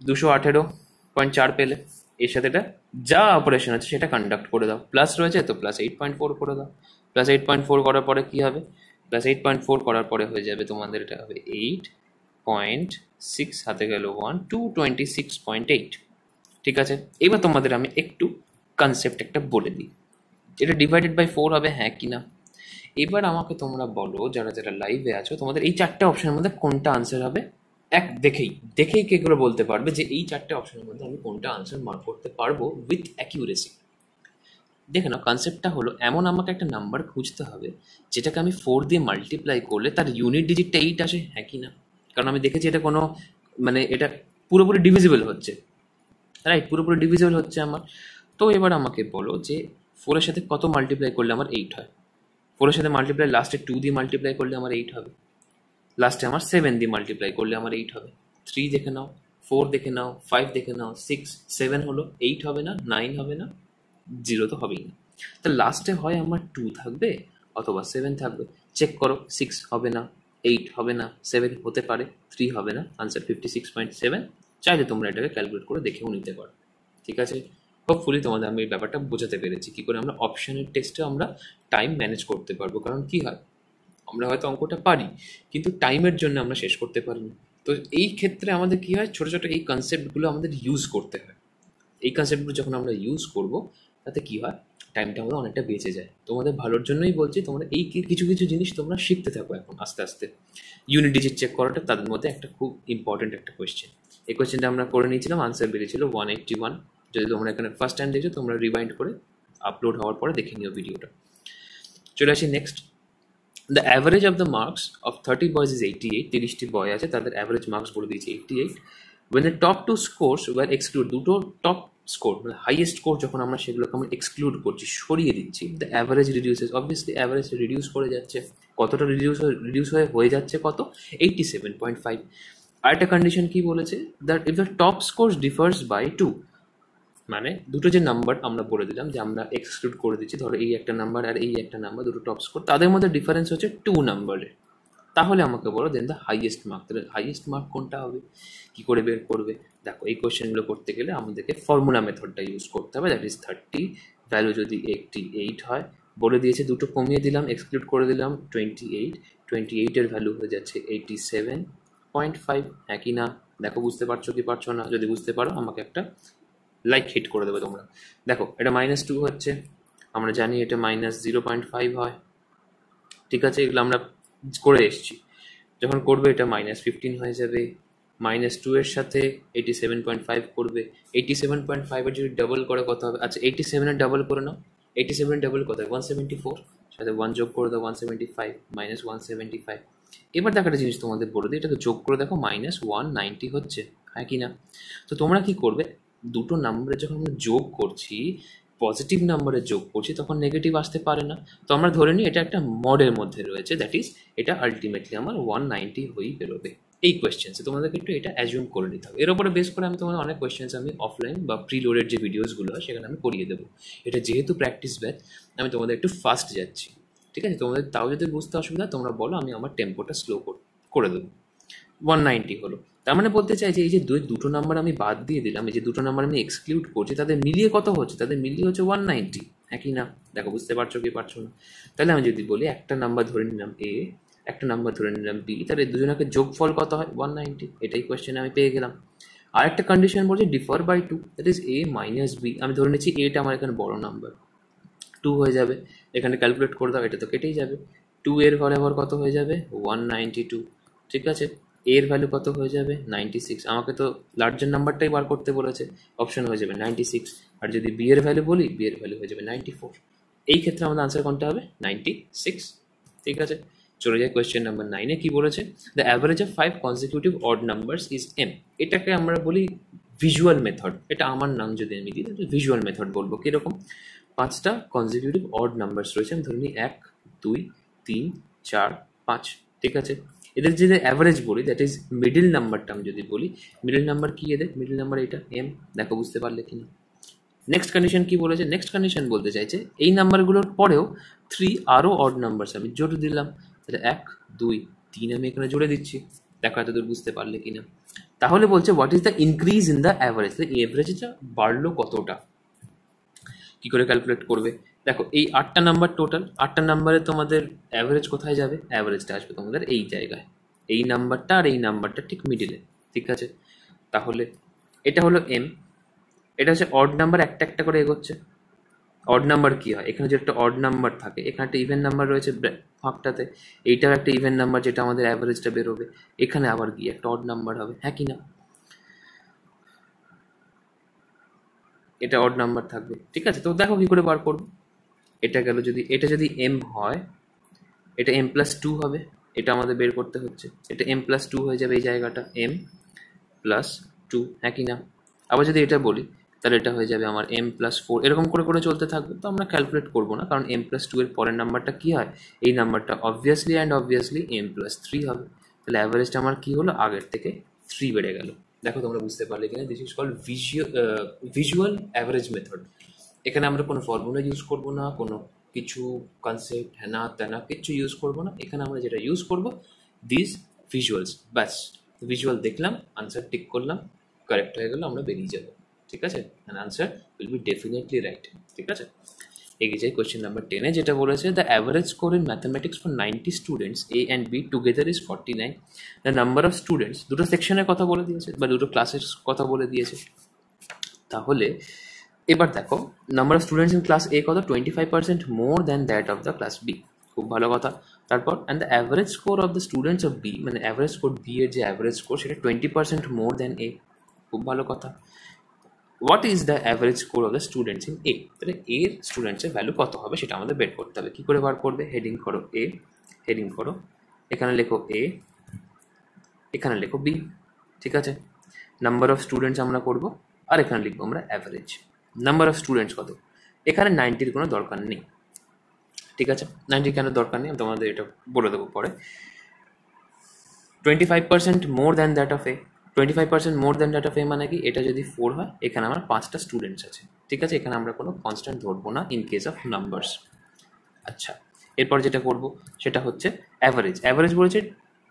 দুশো আঠেরো পয়েন্ট চার পেলে। এর সাথে এটা যা অপারেশন আছে সেটা কন্ডাক্ট করে দাও। প্লাস রয়েছে তো প্লাস এইট পয়েন্ট ফোর করে দাও। প্লাস এইট পয়েন্ট ফোর করার পরে কী হবে? প্লাস এইট পয়েন্ট ফোর করার পরে হয়ে যাবে তোমাদের এটা হবে এইট পয়েন্ট সিক্স হাতে গেল one two twenty six point eight ঠিক আছে? এবার তোমাদের আমি একটু কনসেপ্ট একটা বলে দিই। এটা ডিভাইডেড বাই ফোর হবে হ্যাঁ কি না? এবার আমাকে তোমরা বলো, যারা যারা লাইভে আছো, তোমাদের এই চারটে অপশনের মধ্যে কোনটা আনসার হবে? এক, দেখেই দেখেই কে করে বলতে পারবে যে এই চারটে অপশনের মধ্যে আমি কোনটা আনসার মার্ক করতে পারব উইথ অ্যাকিউরেসি দেখে নাও কনসেপ্টটা হলো এমন আমাকে একটা নাম্বার খুঁজতে হবে যেটাকে আমি ফোর দিয়ে মাল্টিপ্লাই করলে তার ইউনিট ডিজিটটা এইট আসে হ্যাঁ কি না? কারণ আমি দেখেছি এটা কোনো মানে এটা পুরোপুরি ডিভিজিবল হচ্ছে। রাইট পুরোপুরি ডিভিজিবল হচ্ছে আমার। তো এবার আমাকে বলো যে ফোরের সাথে কত মাল্টিপ্লাই করলে আমার এইট হয়? ফোরের সাথে মাল্টিপ্লাই লাস্টে টু দিয়ে মাল্টিপ্লাই করলে আমার এইট হবে। লাস্টে আমার সেভেন দিয়ে মাল্টিপ্লাই করলে আমার এইট হবে। থ্রি দেখে নাও ফোর দেখে নাও ফাইভ দেখে নাও সিক্স সেভেন হলো এইট হবে না নাইন হবে না জিরো তো হবেই না। তো লাস্টে হয় আমার টু থাকবে অথবা সেভেন থাকবে। চেক করো সিক্স হবে না এইট হবে না সেভেন হতে পারে থ্রি হবে না answer fifty six point seven চাইলে তোমরা এটাকে ক্যালকুলেট করে দেখেও নিতে পারো। ঠিক আছে? হোপফুলি তোমাদের আমি এই ব্যাপারটা বোঝাতে পেরেছি। কী করে আমরা অপশনের টেস্টে আমরা টাইম ম্যানেজ করতে পারব। কারণ কী হয়? আমরা হয়তো অঙ্কটা পারি, কিন্তু টাইমের জন্য আমরা শেষ করতে পারি না তো এই ক্ষেত্রে আমাদের কী হয়, ছোটো ছোটো এই কনসেপ্টগুলো আমাদের ইউজ করতে হয়। এই কনসেপ্টগুলো যখন আমরা ইউজ করব, তাতে কী হয় টাইমটা আমাদের অনেকটা বেঁচে যায়। তোমাদের ভালোর জন্যই বলছি, তোমরা এই কিছু কিছু জিনিস তোমরা শিখতে থাকো এখন আস্তে আস্তে। ইউনিট ডিজিট চেক করাটা তাদের মধ্যে একটা খুব ইম্পর্টেন্ট একটা কোয়েশ্চেন এই কোয়েশ্চেনটা আমরা করে নিয়েছিলাম আনসার বেরিয়েছিল ওয়ান এইটটি ওয়ান যদি তোমরা এখানে ফার্স্ট টাইম দেখছ, তোমরা রিমাইন্ড করে আপলোড হওয়ার পরে দেখে নিও ভিডিওটা চলে আসি next the average of the marks of thirty boys is eighty eight তিরিশটি বয় আছে, তাদের অ্যাভারেজ মার্কস বলে দিয়েছে eighty eight when the top two scores were exclude দুটো টপ স্কোর মানে হাইয়েস্ট স্কোর যখন আমরা সেগুলোকে আমরা এক্সক্লুড করছি, সরিয়ে দিচ্ছি the average reduces obviously average reduce করে যাচ্ছে, কতটা রিডিউস রিডিউস হয়ে হয়ে যাচ্ছে কত? এইটটি সেভেন পয়েন্ট ফাইভ আরেকটা কন্ডিশন কি বলেছে? That if the top scores differs by two মানে দুটো যে নাম্বার আমরা বলে দিলাম যে আমরা এক্সক্লুড করে দিচ্ছি, ধরো এই একটা নাম্বার আর এই একটা নাম্বার দুটো টপ স্কোর তাদের মধ্যে ডিফারেন্স হচ্ছে টু নাম্বারের তাহলে আমাকে বলো দেন দ্য হাইয়েস্ট মার্ক তাহলে হাইয়েস্ট মার্ক কোনটা হবে? কি করে বের করবে? দেখো, এই কোয়েশ্চেনগুলো করতে গেলে আমাদেরকে ফর্মুলা মেথডটা ইউজ করতে হবে দ্যাট ইজ থার্টি ভ্যালু যদি এইটটি এইট হয়, বলে দিয়েছে দুটো কমিয়ে দিলাম এক্সক্লুড করে দিলাম টোয়েন্টি এইট টোয়েন্টি এইটের ভ্যালু হয়ে যাচ্ছে এইটি সেভেন পয়েন্ট ফাইভ একই না? দেখো, বুঝতে পারছ কি পারছ না? যদি বুঝতে পারো, আমাকে একটা লাইক হিট করে দেবে তোমরা। দেখো, এটা মাইনাস টু হচ্ছে, আমরা জানি এটা মাইনাস জিরো পয়েন্ট ফাইভ হয়। ঠিক আছে, এগুলো আমরা করে এসেছি। যখন করবে এটা মাইনাস ফিফটিন হয়ে যাবে। মাইনাস টু এর সাথে এইটি সেভেন পয়েন্ট ফাইভ করবে। এইটি সেভেন পয়েন্ট ফাইভের যদি ডাবল করে কত হবে? আচ্ছা এইটি সেভেনের ডাবল করে নাও। এইটি সেভেন ডাবল কত ওয়ান সেভেন্টি ফোর সাথে ওয়ান যোগ করে দাও one seventy five minus one seventy five এবার দেখো একটা জিনিস তোমাদের বলে দিই, এটাকে যোগ করে দেখো মাইনাস ওয়ান নাইনটি হচ্ছে। হ্যাঁ কি না তো তোমরা কি করবে? দুটো নাম্বারে যখন আমরা যোগ করছি পজিটিভ নাম্বারে যোগ করছি, তখন নেগেটিভ আসতে পারে না। তো আমরা ধরে নিই এটা একটা মডের মধ্যে রয়েছে দ্যাট ইজ এটা আলটিমেটলি আমার ওয়ান নাইনটি হয়েই বেরোবে। এই কোয়েশ্চেন্সে তোমাদেরকে একটু এটা অ্যাজিউম করে নিতে হবে। এর উপরে বেস করে আমি তোমাদের অনেক কোয়েশ্চেন্স আমি অফলাইন বা প্রিলোডেড যে ভিডিওসগুলো হয় সেখানে আমি করিয়ে দেবো। এটা যেহেতু প্র্যাকটিস ব্যাচ আমি তোমাদের একটু ফাস্ট যাচ্ছি। ঠিক আছে? তোমাদের তাও যদি বুঝতে অসুবিধা তোমরা বলো, আমি আমার টেম্পোটা স্লো করে দেবো। ওয়ান নাইনটি হলো। তার মানে বলতে চাই যে এই যে দুই দুটো নাম্বার আমি বাদ দিয়ে দিলাম, এই যে দুটো নাম্বার আমি এক্সক্লুড করছি, তাদের মিলিয়ে কত হচ্ছে? তাদের মিলিয়ে হচ্ছে ওয়ান নাইনটি একই না? দেখো, বুঝতে পারছ কি পারছ না? তাহলে আমি যদি বলি একটা নাম্বার ধরে নিলাম এ একটা নাম্বার ধরে নিলাম বি তাহলে দুজনকে যোগফল কত হয়? ওয়ান নাইনটি এটাই কোয়েশ্চেন আমি পেয়ে গেলাম। আর একটা কন্ডিশন বলছে differ by two that is A minus B আমি ধরে নিচ্ছি এটা আমার এখানে বড় নাম্বার টু হয়ে যাবে, এখানে ক্যালকুলেট করে দাও, এটা তো কেটেই যাবে। টু এর ঘরে আবার কত হয়ে যাবে? ওয়ান নাইনটি টু ঠিক আছে? এর ভ্যালু কত হয়ে যাবে? নাইনটি সিক্স আমাকে তো লার্জার নাম্বারটাই বার করতে বলেছে অপশন হয়ে যাবে নাইনটি সিক্স আর যদি বি এর ভ্যালু বলি বি এর ভ্যালু হয়ে যাবে নাইনটি ফোর এই ক্ষেত্রে আমাদের আনসার কোনটা হবে? নাইনটি সিক্স ঠিক আছে? চলে যায় কোয়েশ্চেন নাম্বার নাইনে কি বলেছে? The average of five consecutive odd numbers is M এটাকে আমরা বলি ভিজুয়াল মেথড এটা আমার নাম যদি আমি দিই, তাহলে ভিজুয়াল মেথড বলব। কীরকম? পাঁচটা কনজিকিউটিভ অড নাম্বারস রয়েছে, আমি ধরে নিই এক, দুই, তিন, চার, পাঁচ। ঠিক আছে? এদের যদি অ্যাভারেজ বলি দ্যাট ইজ মিডিল নাম্বারটা আমি যদি বলি মিডিল নাম্বার কি এদের? মিডিল নাম্বার এটা এম দেখো বুঝতে পারলে কি না? নেক্সট কন্ডিশন কি বলেছে? নেক্সট কন্ডিশন বলতে চাইছে, এই নাম্বারগুলোর পরেও থ্রি আরও অড নাম্বারস আমি জোরে দিলাম। তাহলে এক, দুই, তিন আমি এখানে জুড়ে দিচ্ছি। দেখো এতদূর বুঝতে পারলে কি না? তাহলে বলছে what is the increase in the average অ্যাভারেজটা বাড়লো কতটা? কি করে ক্যালকুলেট করবে? দেখো, এই আটটা নাম্বার টোটাল আটটা নাম্বারে তোমাদের অ্যাভারেজ কোথায় যাবে? অ্যাভারেজটা আসবে তোমাদের এই জায়গায়। এই নাম্বারটা আর এই নাম্বারটা ঠিক মিডিলে ঠিক আছে? তাহলে এটা হলো এম এটা হচ্ছে অড নাম্বার একটা একটা করে এগোচ্ছে। অড নাম্বার কী হয়? এখানে যে একটা অড নাম্বার থাকে, এখানে একটা ইভেন্ট নাম্বার রয়েছে ফাঁকটাতে। এইটার একটা ইভেন্ট নাম্বার যেটা আমাদের অ্যাভারেজটা বেরোবে। এখানে আবার গিয়ে একটা অড নাম্বার হবে হ্যাঁ কি না? এটা অড নাম্বার থাকবে, ঠিক আছে? তো দেখো কি করে বার করব। এটা গেল যদি, এটা যদি এম হয়, এটা এম প্লাস টু হবে, এটা আমাদের বের করতে হচ্ছে। এটা এম প্লাস টু হয়ে যাবে এই জায়গাটা এম প্লাস টু হ্যাঁ কি না আবার যদি এটা বলি, তাহলে এটা হয়ে যাবে আমার এম প্লাস ফোর এরকম করে করে চলতে থাকবে তো আমরা ক্যালকুলেট করব না, কারণ এম প্লাস টু এর পরের নাম্বারটা কী হয়? এই নাম্বারটা obviously and obviously M plus three হবে। তাহলে অ্যাভারেজটা আমার কী হলো? আগের থেকে থ্রি বেড়ে গেল। দেখো তোমরা বুঝতে পারলে কিনা? This is call visual visual average method এখানে আমরা কোনো ফর্মুলা ইউজ করব না, কোনো কিছু কনসেপ্ট হ্যানা ত্যানা কিচ্ছু ইউজ করব না। এখানে আমরা যেটা ইউজ করব দিস ভিজুয়ালস ব্যাস। ভিজুয়াল দেখলাম আনসার টিক করলাম কারেক্ট হয়ে গেলো, আমরা বেরিয়ে যাব। ঠিক আছে? And answer will be definitely right ঠিক আছে? এগিয়ে যাই কোয়েশ্চেন নাম্বার টেনে যেটা বলেছে the average score in mathematics for ninety students A and B together is forty nine the number of students দুটো সেকশনের কথা বলে দিয়েছে, বা দুটো ক্লাসের কথা বলে দিয়েছে। তাহলে এবার দেখো number of students in class A কত? Twenty five percent more than that of the class B খুব ভালো কথা। তারপর and the average score of the students of B মানে অ্যাভারেজ স্কোর বি এর যে অ্যাভারেজ স্কোর সেটা twenty percent more than A খুব ভালো কথা। What is the average score of the students in A তাহলে এর স্টুডেন্টসের ভ্যালু কত হবে? সেটা আমাদের বের করতে হবে। কী করে বার করবে? হেডিং করো এ হেডিং করো। এখানে লেখো এ এখানে লেখো বি ঠিক আছে? নাম্বার অফ স্টুডেন্টস আমরা করব। আর এখানে লিখব আমরা অ্যাভারেজ নাম্বার অফ স্টুডেন্টস কত? এখানে নাইনটির কোনো দরকার নেই। ঠিক আছে? নাইনটি কেন দরকার নেই? তোমাদের এটা বলে দেবো পরে। Twenty five percent more than that of A twenty five percent more than that of A মানে কি? এটা যদি ফোর হয়, এখানে আমার পাঁচটা স্টুডেন্টস আছে। ঠিক আছে? এখানে আমরা কোনো কনস্ট্যান্ট ধরবো না ইন কেস অফ নাম্বারস আচ্ছা এরপর যেটা করব, সেটা হচ্ছে অ্যাভারেজ অ্যাভারেজ বলেছে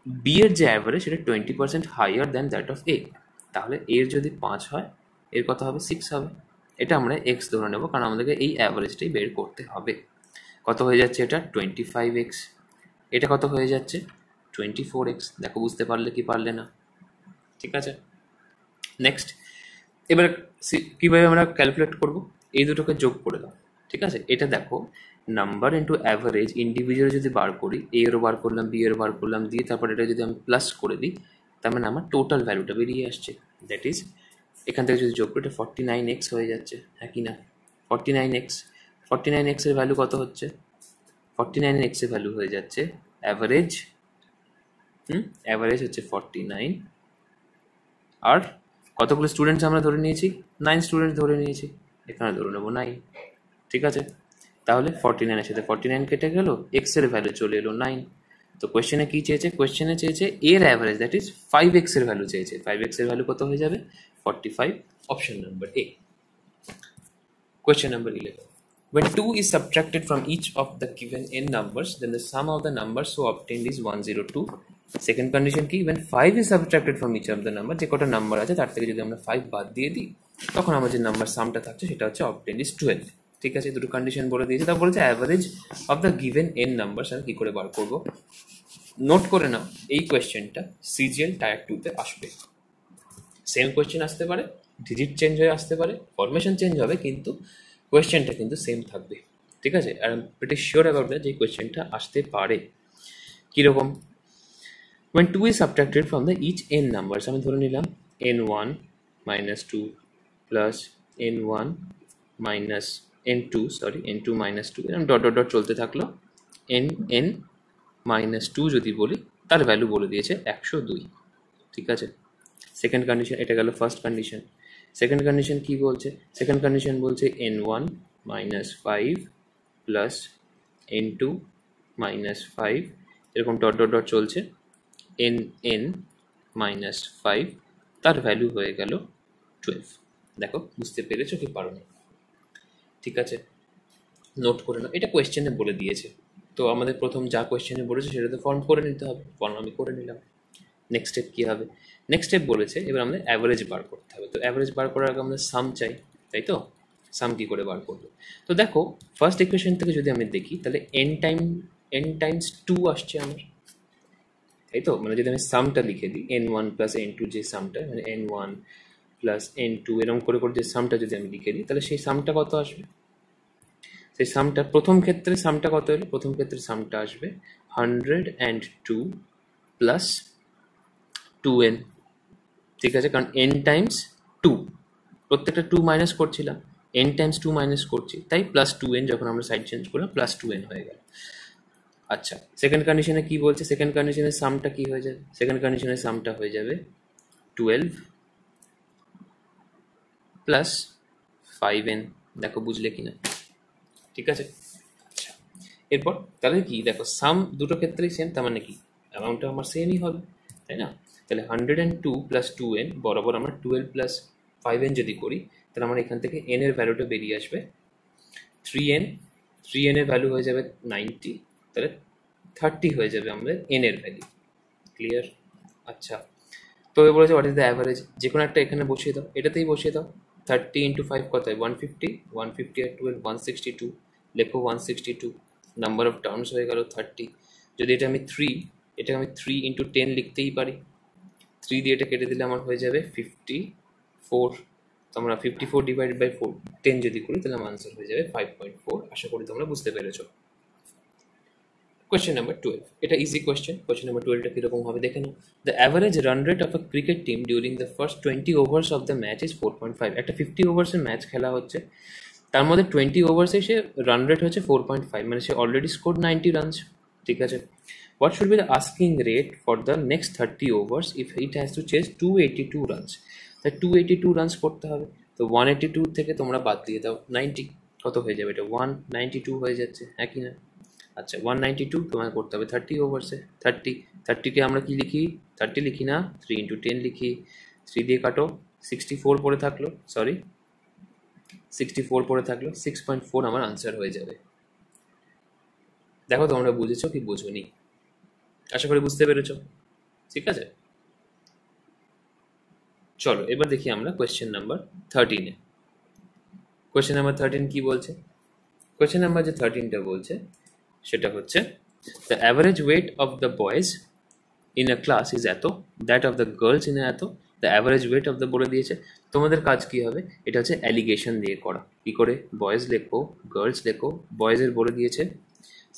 বি এর যে অ্যাভারেজ সেটা twenty percent higher than that of A তাহলে এর যদি পাঁচ হয়, এর কথা হবে? সিক্স হবে। এটা আমরা এক্স ধরে নেব, কারণ আমাদেরকে এই অ্যাভারেজটাই বের করতে হবে। কত হয়ে যাচ্ছে এটা? টোয়েন্টি ফাইভ এক্স এটা কত হয়ে যাচ্ছে? টোয়েন্টি ফোর এক্স দেখো, বুঝতে পারলে কি পারলে না। ঠিক আছে? নেক্সট এবার কীভাবে আমরা ক্যালকুলেট করব? এই দুটোকে যোগ করে দাও। ঠিক আছে? এটা দেখো নাম্বার ইন্টু অ্যাভারেজ ইন্ডিভিজুয়াল যদি বার করি এ এরও বার করলাম বি এরও বার করলাম, দিয়ে তারপর এটা যদি আমি প্লাস করে দিই, তার মানে আমার টোটাল ভ্যালুটা বেরিয়ে আসছে। দ্যাট ইজ এখান থেকে যদি যোগ করি, এটা ফর্টি নাইন এক্স হয়ে যাচ্ছে হ্যাঁ কি না? Forty nine X forty nine এক্সের ভ্যালু কত হচ্ছে? ফর্টি নাইন এক্সের ভ্যালু হয়ে যাচ্ছে অ্যাভারেজ হুম? অ্যাভারেজ হচ্ছে ফর্টি নাইন আর কতগুলো স্টুডেন্টস আমরা ধরে নিয়েছি? নাইন স্টুডেন্টস ধরে নিয়েছি, এখানে ধরে নেব নাইন ঠিক আছে? তাহলে ফর্টি নাইনের সাথে ফর্টি নাইন কেটে গেল এক্সের ভ্যালু চলে এলো নাইন তো কোয়েশ্চেনে কী চেয়েছে? কোয়েশ্চেনে চেয়েছে এর অ্যাভারেজ দ্যাট ইজ ফাইভ এক্সের ভ্যালু চেয়েছে ফাইভ এক্সের ভ্যালু কত হয়ে যাবে? Forty five option number A question number When 2 is subtracted from each of the given n numbers, then the sum of the numbers so obtained is 102. Second condition কি when 5 is subtracted from each of the number যে কটা number আছে তার থেকে যদি আমরা 5 বাদ দিয়ে দিই তখন আমার যে নাম্বার সামটা থাকছে সেটা হচ্ছে obtained is 12 ঠিক আছে? দুটো কন্ডিশন বলে দিয়েছে। তা বলেছে average of the given N number আমি কী করে বার করব? নোট করে নাও এই কোয়েশ্চেনটা সিজিএল টায়ার টুতে আসবে। সেম কোয়েশ্চেন আসতে পারে ডিজিট চেঞ্জ হয়ে আসতে পারে ফরমেশন চেঞ্জ হবে, কিন্তু কোয়েশ্চেনটা কিন্তু সেম থাকবে। ঠিক আছে? আর প্রিটি শিওর অ্যাবাউট যে কোয়েশ্চেনটা আসতে পারে। কীরকম? When 2 is subtracted from the each n numbers, আমি ধরে নিলাম n1 minus 2 plus n1 minus n2 sorry n2 minus 2 এরকম ডট ডট ডট চলতে থাকল। n n মাইনাস টু যদি বলি, তার ভ্যালু বলে দিয়েছে একশো দুই। ঠিক আছে? সেকেন্ড কন্ডিশন এটা গেল ফার্স্ট কন্ডিশন সেকেন্ড কন্ডিশন কি বলছে? সেকেন্ড কন্ডিশন বলছে N one minus five plus N two minus five এরকম ডট ডট ডট চলছে। এন এন মাইনাস ফাইভ তার ভ্যালু হয়ে গেল টুয়েলভ দেখো, বুঝতে পেরেছ কি পারো না ঠিক আছে? নোট করে নাও। এটা কোয়েশ্চেনে বলে দিয়েছে। তো আমাদের প্রথম যা কোয়েশ্চেনে বলেছে সেটা তো ফর্ম করে নিতে হবে। ফর্ম আমি করে নিলাম। নেক্সট স্টেপ কী হবে? নেক্সট স্টেপ বলেছে, এবার আমাদের অ্যাভারেজ বার করতে হবে। তো অ্যাভারেজ বার করার আগে আমাদের সাম চাই, তাই তো? সাম কী করে বার করবে? তো দেখো ফার্স্ট ইকুয়েশন থেকে যদি আমি দেখি, তাহলে N time N times two আসছে আমার। তাই তো? মানে যদি আমি সামটা লিখে দিই N one plus N two যে সামটা মানে N one plus N two এরকম করে করে যে সামটা যদি আমি লিখে দিই, তাহলে সেই সামটা কত আসবে? সেই সামটা প্রথম ক্ষেত্রে সামটা কত এলো প্রথম ক্ষেত্রে সামটা আসবে hundred and two plus two N ঠিক আছে? কারণ এন টাইমস টু প্রত্যেকটা টু মাইনাস করছিলাম। এন টাইমস টু মাইনাস করছি। তাই প্লাস টু এন যখন আমরা সাইড চেঞ্জ করলাম প্লাস টু এন হয়ে গেল। আচ্ছা সেকেন্ড কন্ডিশনে কি বলছে? সেকেন্ড কন্ডিশনের সামটা কি হয়ে যাবে? সেকেন্ড কন্ডিশনের সামটা হয়ে যাবে টুয়েলভ প্লাস ফাইভ এন দেখো, বুঝলে কি না ঠিক আছে? আচ্ছা এরপর তাহলে কি? দেখো সাম দুটো ক্ষেত্রেই সেম তার মানে কি? অ্যামাউন্টটা আমার সেমই হবে, তাই না? তাহলে hundred and two plus two N বরাবর আমরা টুয়েলভ প্লাস ফাইভ এন যদি করি, তাহলে আমার এখান থেকে এন এর ভ্যালুটা বেরিয়ে আসবে থ্রি এন থ্রি এন এর ভ্যালু হয়ে যাবে নাইনটি তাহলে থার্টি হয়ে যাবে আমাদের এন এর ভ্যালু ক্লিয়ার আচ্ছা। তো এবার বলেছে হোয়াট ইজ দ্য অ্যাভারেজ যে কোনো একটা এখানে বসিয়ে দাও। এটাতেই বসিয়ে দাও। থার্টি ইন্টু ফাইভ কত হয় ওয়ান ফিফটি ওয়ান ফিফটি আর টুয়েলভ ওয়ান সিক্সটি টু লেখো one sixty two number of terms হয়ে গেল থার্টি যদি এটা আমি থ্রি এটা আমি থ্রি ইন্টু টেন লিখতেই পারি। থ্রি দিয়ে এটা কেটে দিলে আমার হয়ে যাবে ফিফটি ফোর তো আমরা fifty four divided by four ten যদি করি, তাহলে আমার আনসার হয়ে যাবে ফাইভ পয়েন্ট ফোর আশা করি তোমরা বুঝতে পেরেছ। কোয়েশ্চেন নাম্বার টুয়েলভ এটা ইজি কোয়েশ্চেন কোয়েশ্চেন নাম্বার টুয়েলভটা কীরকম হবে দেখে নাও। The average run rate of a cricket team during the first twenty overs of the match is four point five একটা ফিফটি ওভার্সের ম্যাচ খেলা হচ্ছে। তার মধ্যে টোয়েন্টি ওভার্সে সে রান রেট হচ্ছে ফোর পয়েন্ট ফাইভ মানে সে অলরেডি স্কোর নাইনটি রানস ঠিক আছে? Asking rate for the next thirty overs if it has to chase two eighty two runs তাই টু এইটি টু রানস করতে হবে। তো ওয়ান এইটি টু থেকে তোমরা বাদ দিয়ে দাও। নাইনটি কত হয়ে যাবে এটা? ওয়ান নাইনটি টু হয়ে যাচ্ছে একই না? আচ্ছা ওয়ান নাইনটি টু তোমাকে করতে হবে থার্টি ওভার্সে থার্টি থার্টিকে আমরা কি লিখি? থার্টি লিখি না থ্রি ইন্টু টেন লিখি। থ্রি দিয়ে কাটো সিক্সটি ফোর পড়ে থাকল সরি সিক্সটি ফোর পড়ে থাকল সিক্স পয়েন্ট ফোর আমার আনসার হয়ে যাবে। দেখো তোমরা বুঝেছ কি বুঝোনি? আশা করি বুঝতে পেরেছ। ঠিক আছে? চলো, এবার দেখি আমরা কোয়েশ্চেন নাম্বার থার্টিনে কোয়েশ্চেন নাম্বার থার্টিন কি বলছে? কোয়েশ্চেন নাম্বার যে থার্টিনটা বলছে, সেটা হচ্ছে the average weight of the boys in a class is এত that of the girls in এত the average weight of the বলে দিয়েছে। তোমাদের কাজ কি হবে? এটা হচ্ছে অ্যালিগেশন দিয়ে করা। কী করে? বয়েজ লেখো গার্লস লেখো বয়েজের বলে দিয়েছে।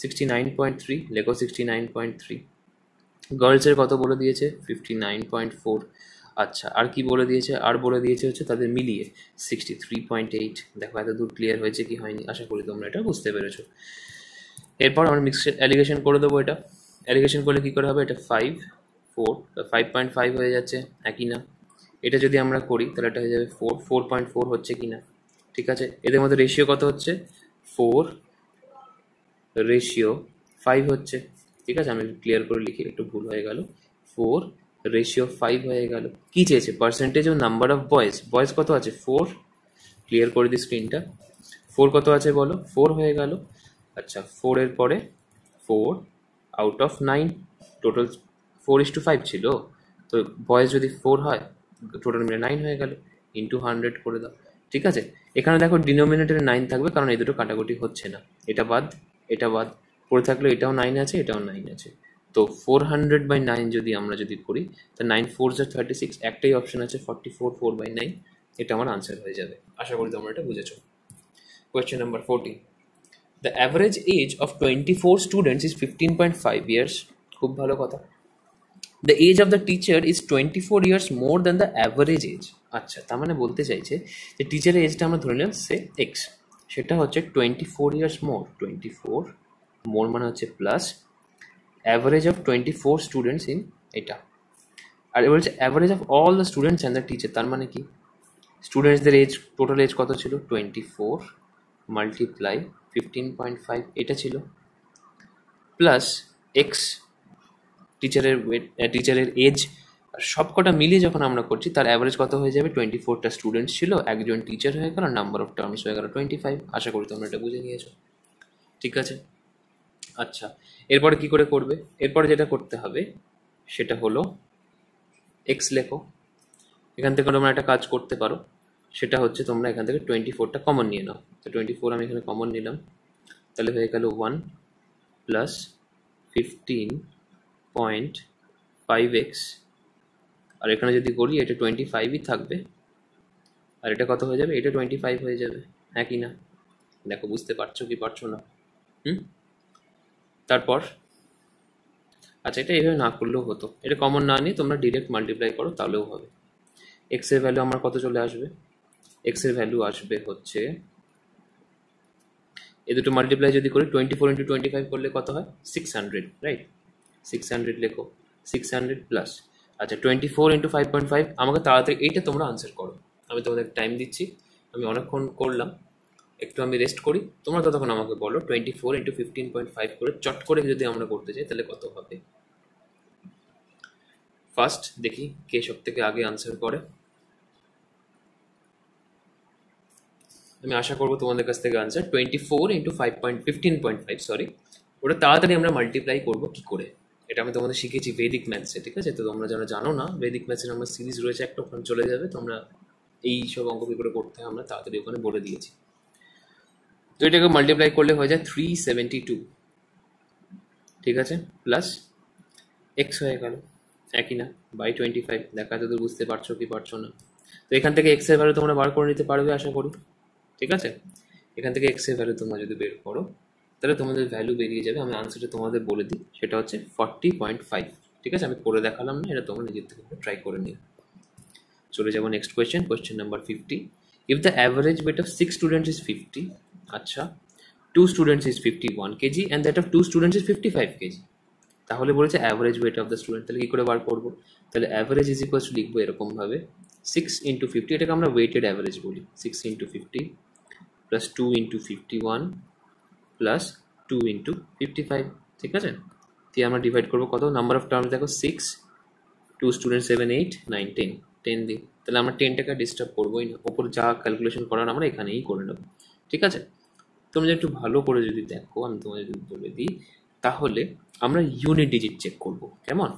সিক্সটি নাইন পয়েন্ট থ্রি লেখো সিক্সটি নাইন পয়েন্ট থ্রি গার্লসের কত বলে দিয়েছে ফিফটি নাইন পয়েন্ট ফোর আচ্ছা আর কি বলে দিয়েছে? আর বলে দিয়েছে হচ্ছে তাদের মিলিয়ে সিক্সটি থ্রি পয়েন্ট এইট দেখো, এত দূর ক্লিয়ার হয়েছে কি হয়নি, আশা করি তোমরা এটা বুঝতে পেরেছ। এরপর আমরা মিক্স অ্যালিগেশন করে দেবো এটা। অ্যালিগেশন করলে কী করে হবে? এটা five four five point five হয়ে যাচ্ছে, একই না। এটা যদি আমরা করি, তাহলে এটা হয়ে যাবে ফোর ফোর পয়েন্ট ফোর হচ্ছে কি না? ঠিক আছে? এদের মধ্যে রেশিও কত হচ্ছে? ফোর রেশিও ফাইভ হচ্ছে। ঠিক আছে, আমি ক্লিয়ার করে লিখি একটু ভুল হয়ে গেল। ফোর রেশিও ফাইভ হয়ে গেল। কি চেয়েছে? Percentage of number of boys boys কত আছে? ফোর ক্লিয়ার করে দিই স্ক্রিনটা ফোর কত আছে বলো? ফোর হয়ে গেল। আচ্ছা ফোরের পরে four out of nine total four is two five ছিল। তো বয়েস যদি ফোর হয় টোটাল মিলে নাইন হয়ে গেল। ইন্টু হান্ড্রেড করে দাও। ঠিক আছে? এখানে দেখো ডিনোমিনেটারে নাইন থাকবে, কারণ এই দুটো কাটাকুটি হচ্ছে না। এটা বাদ এটা বাদ। পড়ে থাকলে এটাও নাইন আছে, এটাও নাইন আছে। তো ফোর হান্ড্রেড বাই নাইন যদি আমরা যদি করি, তা নাইন ফোর যা থার্টি সিক্স একটাই অপশন আছে forty four four by nine এটা আমার আনসার হয়ে যাবে। আশা করি তোমরা এটা বুঝেছ। Question number fourteen the average age of twenty four students is fifteen point five years খুব ভালো কথা। The age of the teacher is twenty four years more than the average age আচ্ছা তার মানে বলতে চাইছে যে টিচারের এজটা আমরা ধরে নিলাম সে এক্স সেটা হচ্ছে twenty four years more twenty four more মানে হচ্ছে plus average of twenty four students in এটা। আর এবার হচ্ছে average of all the students and the teacher তার মানে কি? স্টুডেন্টসদের এজ টোটাল এজ কত ছিল? Twenty four multiply fifteen point five এটা ছিল। প্লাস এক্স টিচারের ওয়েট টিচারের এজ আর সব কটা মিলিয়ে যখন আমরা করছি, তার অ্যাভারেজ কত হয়ে যাবে? টোয়েন্টি ফোরটা স্টুডেন্টস ছিল, একজন টিচার হয়ে গেল নাম্বার অফ টার্মস হয়ে গেল টোয়েন্টি ফাইভ আশা করি তোমরা এটা বুঝে নিয়েছো। ঠিক আছে? আচ্ছা এরপরে কি করে করবে? এরপরে যেটা করতে হবে, সেটা হলো এক্স লেখো। এখান থেকে তোমরা একটা কাজ করতে পারো। সেটা হচ্ছে তোমরা এখান থেকে টোয়েন্টি ফোরটা কমন নিয়ে নাও। তো টোয়েন্টি ফোর আমি এখানে কমন নিলাম। তাহলে হয়ে গেল one plus fifteen point five X আর এখানে যদি করি, এটা টোয়েন্টি ফাইভই থাকবে। আর এটা কত হয়ে যাবে? এটা টোয়েন্টি ফাইভ হয়ে যাবে। হ্যাঁ কি না? দেখো, বুঝতে পারছ কি পারছ না? হুম? তারপর? আচ্ছা এটা এইভাবে না করলেও হতো। এটা কমন না নিয়ে তোমরা ডিরেক্ট মাল্টিপ্লাই করো, তাহলেও হবে। এক্সের ভ্যালু আমার কত চলে আসবে? এক্সের ভ্যালু আসবে হচ্ছে এ দুটো মাল্টিপ্লাই যদি করি twenty four into twenty five করলে কত হয়? Six hundred right six hundred লেখো। সিক্স হান্ড্রেড প্লাস আচ্ছা twenty four into five point five আমাকে তাড়াতাড়ি, এইটা তোমরা আনসার করো। আমি তোমাদের টাইম দিচ্ছি। আমি অনেকক্ষণ করলাম। একটু আমি রেস্ট করি। তোমরা ততক্ষণ আমাকে বলো twenty four into fifteen point five করে চট করে যদি আমরা করতে চাই, তাহলে কত হবে? ফার্স্ট দেখি কে সব থেকে আগে আনসার করে। আমি আশা করব তোমাদের কাছ থেকে answer twenty four into five point fifteen point five sorry ওটা তাড়াতাড়ি আমরা মাল্টিপ্লাই করব কি করে? এটা আমি তোমাদের শিখেছি ভেদিক ম্যাথসে ঠিক আছে? তো তোমরা যারা জানো না ভেদিক ম্যাথসের আমার সিরিজ রয়েছে, একটা ওখানে চলে যাবে। তোমরা এই সব অঙ্ক করে করতে আমরা তাড়াতাড়ি ওখানে বলে দিয়েছি। তো এটাকে মাল্টিপ্লাই করলে হয়ে যায় থ্রি সেভেন্টি টু ঠিক আছে? প্লাস এক্স হয়ে গেল। একই না বাই টোয়েন্টি ফাইভ দেখা তো বুঝতে পারছ কি পারছ না। তো এখান থেকে এক্সের ভ্যালু তোমরা বার করে নিতে পারবে, আশা করি। ঠিক আছে? এখান থেকে এক্সের ভ্যালু তোমরা যদি বের করো, তাহলে তোমাদের ভ্যালু বেরিয়ে যাবে। আমি আনসারটা তোমাদের বলে দিই। সেটা হচ্ছে ফর্টি পয়েন্ট ফাইভ ঠিক আছে? আমি করে দেখালাম না, এটা তোমরা নিজের থেকে ট্রাই করে নিও। চলে যাব next question question number fifty if the average weight of six students is fifty আচ্ছা two students is fifty one kg and that of two students is fifty five kg তাহলে বলেছে average weight of the student তাহলে কী করে বার করব? তাহলে average is equals লিখব এরকমভাবে সিক্স ইন্টু ফিফটি এটাকে আমরা ওয়েটেড অ্যাভারেজ বলি six into fifty plus two into fifty one plus two into fifty five ঠিক আছে? দিয়ে আমরা ডিভাইড করব কত? নাম্বার অফ টার্মস দেখো six two student seven eight nine ten ten দিই তাহলে আমরা টেনটাকে ডিস্টার্ব করবোই না। ওপর যা ক্যালকুলেশন করার আমরা এখানেই করে নেব। ঠিক আছে? তোমরা একটু ভালো করে যদি দেখো, আমি তোমাদের যদি বলে দিই, তাহলে আমরা ইউনিট ডিজিট চেক করব, কেমন?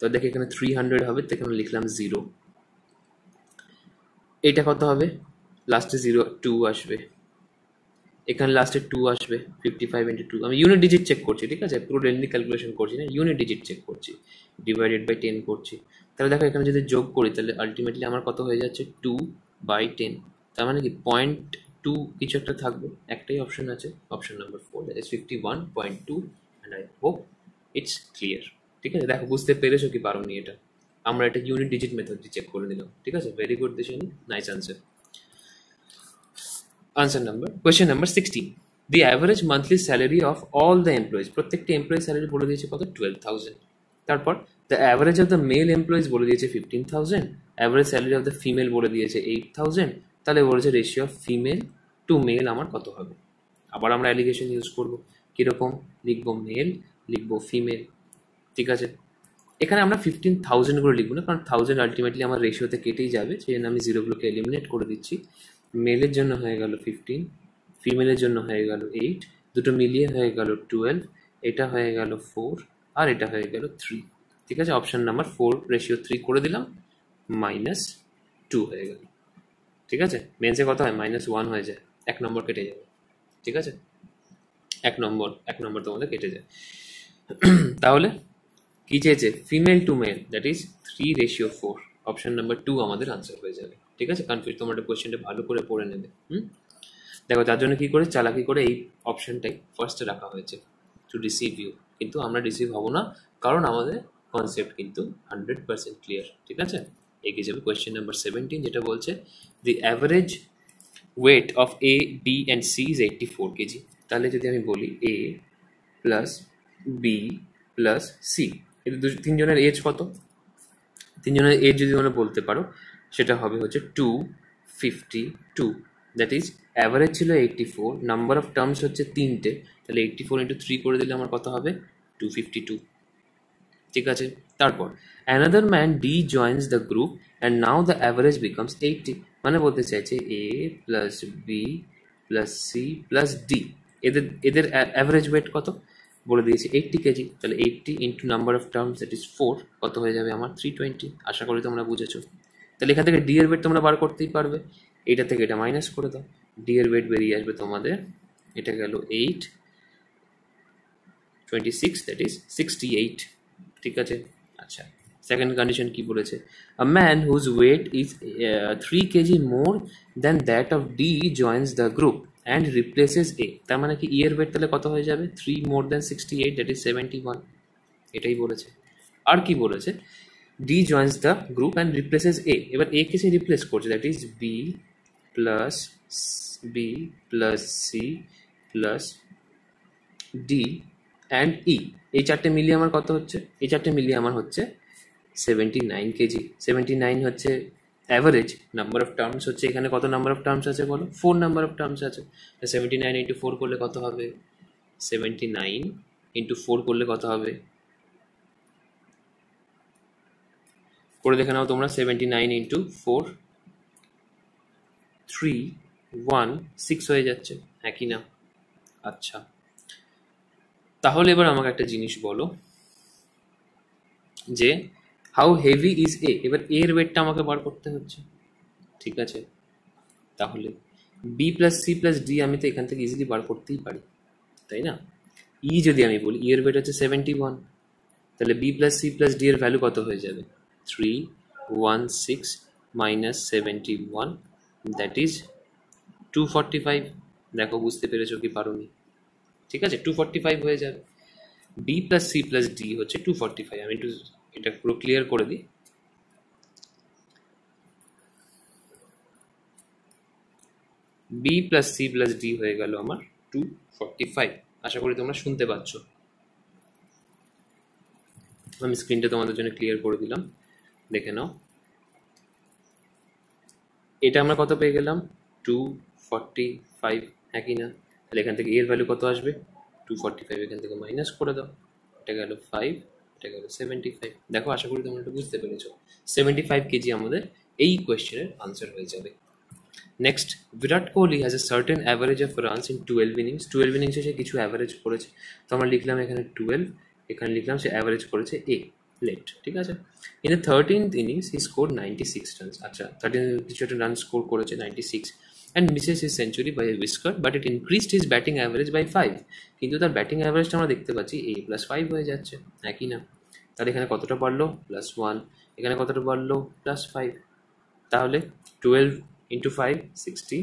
তো দেখো এখানে থ্রি হান্ড্রেড হবে, তো এখানে লিখলাম জিরো এটা কত হবে? লাস্টে জিরো টু আসবে। এখানে লাস্টে টু আসবে ফিফটি ফাইভ ইন্টু টু আমি ইউনিট ডিজিট চেক করছি, ঠিক আছে? পুরো ডেলি ক্যালকুলেশন করছি না ইউনিট ডিজিট চেক করছি। ডিভাইডেড বাই টেন করছি। তাহলে দেখো, এখানে যদি যোগ করি, তাহলে আলটিমেটলি আমার কত হয়ে যাচ্ছে? টু বাই টেন তার মানে কি? পয়েন্ট টু কিছু একটা থাকবে, একটাই অপশন আছে option number four that is fifty one point two and I hope it's clear ঠিক আছে? দেখো, বুঝতে পেরেছ কি পারো নি এটা? আমরা এটা ইউনিট ডিজিট মেথড দিয়ে চেক করে নিলাম। ঠিক আছে? Very good Dishani nice answer answer number question number sixteen the average monthly salary of all the employees প্রত্যেকটা এমপ্লয়ি স্যালারি বলে দিয়েছে কত? টুয়েলভ থাউজেন্ড তারপর the average of the male employees বলে দিয়েছে fifteen thousand average salary of the female বলে দিয়েছে eight thousand তাহলে বলেছে ratio of female to male আমার কত হবে? আবার আমরা অ্যালিগেশন ইউজ করব। কীরকম? লিখব মেল লিখব ফিমেল ঠিক আছে? এখানে আমরা ফিফটিন থাউজেন্ড করে লিখব না, কারণ থাউজেন্ড আলটিমেটলি আমার রেশিওতে কেটেই যাবে, সেই জন্য আমি জিরোগুলোকে এলিমিনেট করে দিচ্ছি। মেলের জন্য হয়ে গেল ফিফটিন ফিমেলের জন্য হয়ে গেল এইট দুটো মিলিয়ে হয়ে গেল টুয়েলভ এটা হয়ে গেল ফোর আর এটা হয়ে গেল থ্রি ঠিক আছে? Option number four ratio three করে দিলাম মাইনাস টু হয়ে গেল। ঠিক আছে? মেন্সে কত হয় মাইনাস ওয়ান হয়ে যায়, এক নম্বর কেটে যাবে। ঠিক আছে? এক নম্বর এক নম্বর তোমাদের কেটে যায়। তাহলে কি চেয়েছে? Female to male that is three ratio four option number two আমাদের আনসার হয়ে যাবে। ঠিক আছে? কনফিউজ তোমরা কোয়েশ্চেনটা ভালো করে পড়ে নেবে। হুম? দেখো, তার জন্য কি করে? চালাকি করে এই অপশনটাই ফার্স্টে রাখা হয়েছে টু রিসিভ ইউ কিন্তু আমরা রিসিভ হব না, কারণ আমাদের কনসেপ্ট কিন্তু হান্ড্রেড পার্সেন্ট ক্লিয়ার ঠিক আছে? এগিয়ে যাবে কোয়েশ্চেন নাম্বার সেভেন্টিন যেটা বলছে the average weight of A B and C is eighty four kg তাহলে যদি আমি বলি A plus B plus C এদের দু তিনজনের এজ কত? তিনজনের এজ যদি তোমরা বলতে পারো, সেটা হবে হচ্ছে two fifty two that is average ছিল eighty four number of terms হচ্ছে তিনটে, তাহলে এইটটি ফোর ইন্টু থ্রি করে দিলে আমার কত হবে? টু ফিফটি টু ঠিক আছে? তারপর another man D joins the group and now the average becomes eighty মানে বলতে চাইছে A plus B plus C plus D এদের এদের অ্যাভারেজ ওয়েট কত? বলে দিয়েছে এইটটি কেজি তাহলে eighty into number of terms that is four কত হয়ে যাবে আমার? থ্রি টোয়েন্টি আশা করি তোমরা বুঝেছ। তাহলে এখান থেকে ডি এর ওয়েট তোমরা বার করতেই পারবে। এইটা থেকে এটা মাইনাস করে দাও। ডি এর ওয়েট বেরিয়ে আসবে তোমাদের, এটা গেল eight twenty six that is sixty eight ঠিক আছে? আচ্ছা সেকেন্ড কন্ডিশন কি বলেছে? A man whose weight is three kg more then that of D joins the group and replaces A তার মানে কি ইয়ের ওয়েট তাহলে কত হয়ে যাবে? Three more than sixty eight that is seventy one এটাই বলেছে। আর কি বলেছে? D joins the group and replaces A এবার এ কে সে রিপ্লেস করছে that is B plus B plus C plus D and E এই চারটে মিলিয়ে আমার কত হচ্ছে? এই চারটে মিলিয়ে আমার হচ্ছে seventy nine kg seventy nine হচ্ছে অ্যাভারেজ নাম্বার অফ টার্মস হচ্ছে। এখানে কত নাম্বার অফ টার্মস আছে বলো? ফোর নাম্বার অফ টার্মস আছে। সেভেন্টি নাইন ইন্টু ফোর করলে কত হবে? সেভেন্টি নাইন ইন্টু ফোর করলে কত হবে? করে দেখে নাও তোমরা। Seventy nine into four three one six হয়ে যাচ্ছে। কি না? আচ্ছা। তাহলে এবার আমাকে একটা জিনিস বলো যে হাউ হেভি ইজ এ এবার এর ওয়েটটা আমাকে বার করতে হচ্ছে। ঠিক আছে? তাহলে B plus C plus D আমি তো এখান থেকে ইজিলি বার করতেই পারি, তাই না? ই যদি আমি বলি ই এর ওয়েট হচ্ছে সেভেন্টি ওয়ান তাহলে B plus C plus D এর ভ্যালু কত হয়ে যাবে? Three one six minus seventy one that is two forty five দেখো, বুঝতে পেরেছ কি পারোনি? ঠিক আছে? টু ফর্টি ফাইভ হয়ে যাবে। B plus C plus D হচ্ছে টু ফর্টি ফাইভ আমি একটু এটা পুরো ক্লিয়ার করে দিই। B plus C plus D হয়ে গেল আমার টু ফর্টি ফাইভ আশা করি তোমরা শুনতে পাচ্ছ। আমি স্ক্রিনটা তোমাদের জন্য ক্লিয়ার করে দিলাম। দেখে নাও। এটা আমরা কত পেয়ে গেলাম? টু ফর্টি ফাইভ হ্যাঁ কি না? তাহলে এখান থেকে এর ভ্যালু কত আসবে? টু ফর্টি ফাইভ এখান থেকে মাইনাস করে দাও। এটা গেল ফাইভ এটা গেল সেভেন্টি ফাইভ দেখো, আশা করি তোমরা একটু বুঝতে পেরেছ। সেভেন্টি ফাইভ কেজি আমাদের এই কোয়েশ্চেনের আনসার হয়ে যাবে। Next Virat Kohli has a certain average of runs in twelve innings twelve ইনিংসে সে কিছু অ্যাভারেজ করেছে। তো আমরা লিখলাম এখানে টুয়েলভ এখানে লিখলাম সে অ্যাভারেজ করেছে এ লেট, ঠিক আছে? In the thirteenth innings he score ninety six runs আচ্ছা থার্টিন কিছু একটা রান স্কোর করেছে ninety six and misses his century by whisker but it increased his batting average by five কিন্তু তার ব্যাটিং অ্যাভারেজটা আমরা দেখতে পাচ্ছি এ প্লাস ফাইভ হয়ে যাচ্ছে। একই না। তাহলে এখানে কতটা বাড়লো? প্লাস ওয়ান এখানে কতটা বাড়লো? প্লাস ফাইভ তাহলে টুয়েলভ ইন্টু ফাইভ সিক্সটি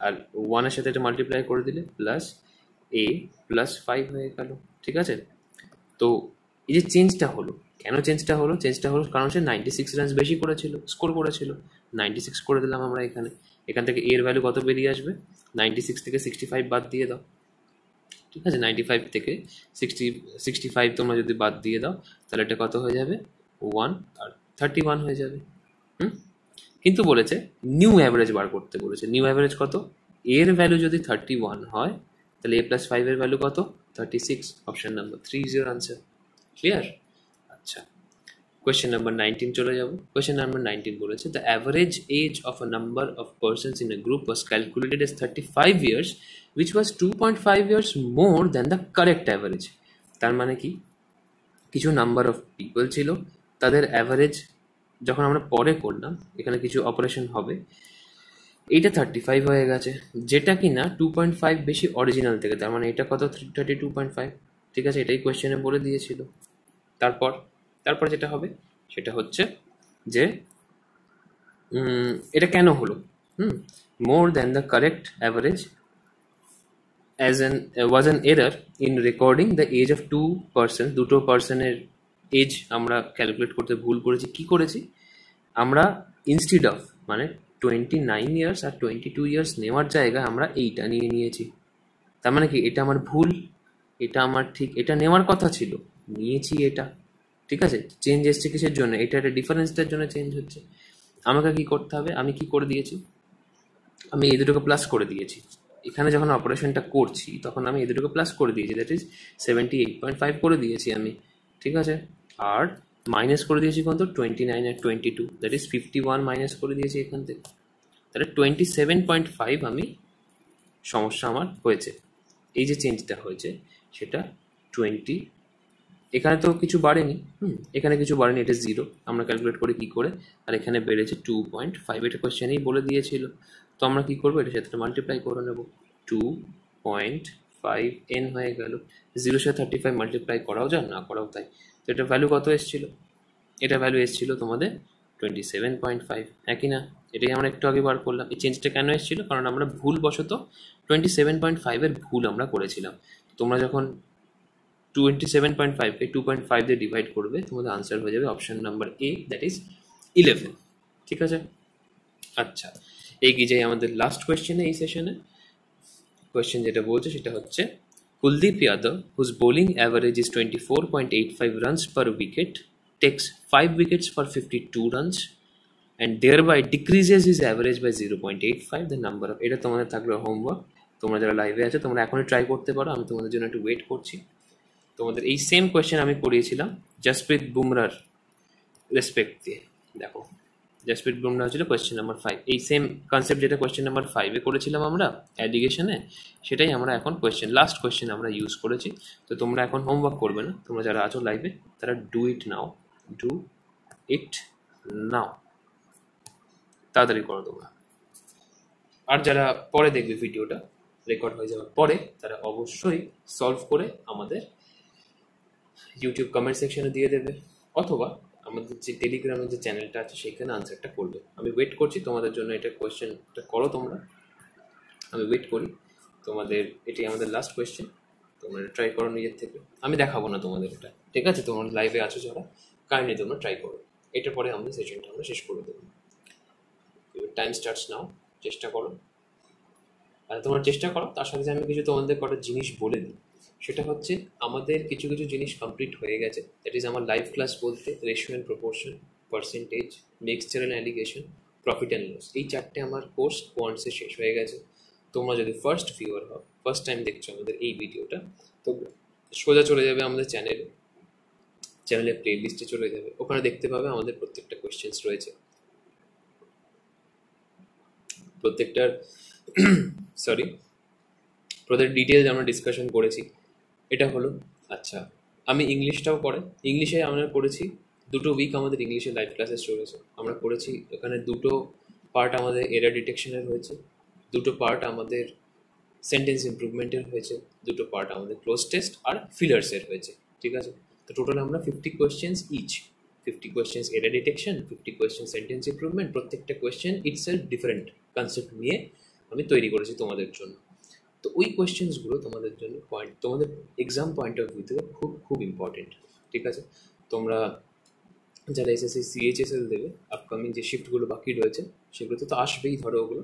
আর ওয়ানের সাথে এটা মাল্টিপ্লাই করে দিলে প্লাস এ প্লাস ফাইভ হয়ে গেল। ঠিক আছে? তো এই যে চেঞ্জটা হলো, কেন চেঞ্জটা হলো? চেঞ্জটা হলো কারণ সে নাইনটি সিক্স রানস বেশি করেছিল স্কোর করেছিল। নাইনটি সিক্স করে দিলাম আমরা এখানে। এখান থেকে এর ভ্যালু কত বেরিয়ে আসবে? নাইনটি সিক্স থেকে সিক্সটি ফাইভ বাদ দিয়ে দাও। ঠিক আছে? নাইনটি ফাইভ থেকে সিক্সটি সিক্সটি ফাইভ তোমরা যদি বাদ দিয়ে দাও, তাহলে এটা কত হয়ে যাবে? ওয়ান আর থার্টি ওয়ান হয়ে যাবে। হুম? কিন্তু বলেছে নিউ অ্যাভারেজ বার করতে বলেছে। নিউ অ্যাভারেজ কত? এর ভ্যালু যদি থার্টি ওয়ান হয়, তাহলে এ প্লাস ফাইভের ভ্যালু কত? Thirty six option number three is your answer clear আচ্ছা। কোয়েশ্চেন নাম্বার নাইনটিন চলে যাব। কোয়েশ্চেন নাম্বার নাইনটিন বলেছে the average age of a number of persons in a group was calculated as thirty five years which was two point five years more than the correct average তার মানে কি? কিছু number of people ছিল, তাদের average যখন আমরা পরে করলাম, এখানে কিছু অপারেশন হবে, এইটা থার্টি ফাইভ হয়ে গেছে। যেটা কি না টু পয়েন্ট ফাইভ বেশি অরিজিনাল থেকে, তার মানে এটা কত? থার্টি টু পয়েন্ট ফাইভ ঠিক আছে, এটাই কোয়েশ্চেনে বলে দিয়েছিল। তারপর তারপর যেটা হবে, সেটা হচ্ছে যে এটা কেন হলো? হুম more than the correct average as an was an error in recording the age of two person দুটো পার্সনের এজ আমরা ক্যালকুলেট করতে ভুল করেছি। কি করেছি? আমরা ইনস্টিড অফ মানে টোয়েন্টি নাইন ইয়ার্স আর টোয়েন্টি টু ইয়ার্স নেওয়ার জায়গায় আমরা এইটা নিয়ে নিয়েছি। তার মানে কি? এটা আমার ভুল, এটা আমার ঠিক, এটা নেওয়ার কথা ছিল। নিয়েছি এটা। ঠিক আছে? চেঞ্জ এসছে কিসের জন্য? এটা একটা ডিফারেন্সটার জন্য চেঞ্জ হচ্ছে। আমাকে কি করতে হবে? আমি কি করে দিয়েছি? আমি এই দুটোকে প্লাস করে দিয়েছি। এখানে যখন অপারেশনটা করছি, তখন আমি এই দুটোকে প্লাস করে দিয়েছি। That is seventy eight point five করে দিয়েছি আমি। ঠিক আছে? আর মাইনাস করে দিয়েছি কত? Twenty nine R twenty two that is fifty one minus করে দিয়েছি এখান থেকে। তাহলে টোয়েন্টি সেভেন পয়েন্ট ফাইভ আমি সমস্যা আমার হয়েছে। এই যে চেঞ্জটা হয়েছে, সেটা টোয়েন্টি এখানে তো কিছু বাড়েনি, হুম, এখানে কিছু বাড়েনি, এটা জিরো আমরা ক্যালকুলেট করি কী করে, আর এখানে বেড়েছে টু পয়েন্ট ফাইভ এটা কোয়েশ্চেনেই বলে দিয়েছিল। তো আমরা কী করব এটার সাথে মাল্টিপ্লাই করে নেব। টু পয়েন্ট ফাইভ এন হয়ে গেল। জিরোর সাথে থার্টি ফাইভ মাল্টিপ্লাই করাও যায়, না করাও তাই। তো এটা ভ্যালু কত এসেছিল? এটা ভ্যালু এসেছিল তোমাদের টোয়েন্টি সেভেন পয়েন্ট ফাইভ একই না? এটাই আমরা একটু আগে বার করলাম। এই চেঞ্জটা কেন এসেছিল? কারণ আমরা ভুলবশত টোয়েন্টি সেভেন পয়েন্ট ফাইভের ভুল আমরা করেছিলাম। তোমরা যখন টোয়েন্টি সেভেন পয়েন্ট ফাইভকে টু পয়েন্ট ফাইভ দিয়ে ডিভাইড করবে, তোমাদের আনসার হয়ে যাবে option number A that is eleven ঠিক আছে? আচ্ছা কি যাই আমাদের লাস্ট কোয়েশ্চেনে এই সেশনে কোয়েশ্চেন যেটা বলছে, সেটা হচ্ছে, Kuldeep Yadav whose bowling average is twenty four point eight five runs per wicket takes five wickets for fifty two runs and there by decreases is average by zero point eight five the number of এটা তোমাদের থাকবে homework তোমরা যারা লাইভে আছে, তোমরা এখনই try করতে পারো, আমি তোমাদের জন্য একটু ওয়েট করছি। তোমাদের এই সেম কোয়েশ্চেন আমি করিয়েছিলাম জসপ্রীত বুমরার রেসপেক্ট দিয়ে। দেখো জসপ্রীত বুমরা হচ্ছিল কোয়েশ্চেন নাম্বার ফাইভ এই সেম কনসেপ্ট যেটা কোয়েশ্চেন নাম্বার ফাইভে করেছিলাম আমরা অ্যাডিগেশনে সেটাই আমরা এখন কোয়েশ্চেন লাস্ট কোয়েশ্চেন আমরা ইউজ করেছি। তো তোমরা এখন হোমওয়ার্ক করবে না, তোমরা যারা আছো লাইভে তারা do it now do it নাও তাড়াতাড়ি করো তোমরা। আর যারা পরে দেখবে ভিডিওটা রেকর্ড হয়ে যাওয়ার পরে, তারা অবশ্যই সলভ করে আমাদের ইউটিউব কমেন্ট সেকশনে দিয়ে দেবে। অথবা আমাদের যে টেলিগ্রামের যে চ্যানেলটা আছে, সেখানে আনসারটা করবে। আমি ওয়েট করছি, তোমাদের জন্য এটা কোয়েশ্চেনটা করো তোমরা। আমি ওয়েট করি। তোমাদের এটি আমাদের লাস্ট কোয়েশ্চেন তোমরা ট্রাই করো নিজের থেকে। আমি দেখাবো না তোমাদের এটা। ঠিক আছে? তোমরা লাইভে আছো যারা কাইন্ডলি তোমরা ট্রাই করো। এটার পরে আমাদের সেশনটা আমরা শেষ করে দেবো। টাইম স্টার্টস নাও চেষ্টা করো। আর তোমরা চেষ্টা করো, তার সাথে আমি কিছু তোমাদের কটা জিনিস বলে দিই। সেটা হচ্ছে আমাদের কিছু কিছু জিনিস কমপ্লিট হয়ে গেছে। দ্যাট ইজ আমার লাইভ ক্লাস বলতে ratio and proportion percentage mixture and alligation profit and loss এই চারটে আমার কোর্স কোয়ান্টসে শেষ হয়ে গেছে। তোমরা যদি ফার্স্ট ভিউয়ার হও ফার্স্ট টাইম দেখছ আমাদের এই ভিডিওটা, তো সোজা চলে যাবে আমাদের চ্যানেলে চ্যানেলের প্লে লিস্টে চলে যাবে। ওখানে দেখতে পাবে আমাদের প্রত্যেকটা কোয়েশ্চেন্স রয়েছে। প্রত্যেকটার সরি প্রত্যেক ডিটেলস আমরা ডিসকাশন করেছি। এটা হলো আচ্ছা আমি ইংলিশটাও করে ইংলিশে আমরা করেছি দুটো উইক আমাদের ইংলিশে লাইভ ক্লাসেস চলেছে। আমরা করেছি এখানে দুটো পার্ট আমাদের এরা ডিটেকশনের হয়েছে, দুটো পার্ট আমাদের সেন্টেন্স ইমপ্রুভমেন্টের হয়েছে, দুটো পার্ট আমাদের ক্লোজ টেস্ট আর ফিলার্সের হয়েছে, ঠিক আছে? তো টোটাল আমরা fifty questions each fifty questions এরা detection fifty question sentence improvement প্রত্যেকটা কোয়েশ্চেন ইটসেলফ ডিফারেন্ট কনসেপ্ট নিয়ে আমি তৈরি করেছি তোমাদের জন্য। তো ওই কোয়েশ্চেন্সগুলো তোমাদের জন্য পয়েন্ট তোমাদের এক্সাম পয়েন্ট অফ ভিউ থেকে খুব খুব ইম্পর্টেন্ট ঠিক আছে? তোমরা যারা এসএসসি সিএইচএসএল দেবে আপকামিং যে শিফটগুলো বাকি রয়েছে, সেগুলোতে তো আসবেই ধরো ওগুলো।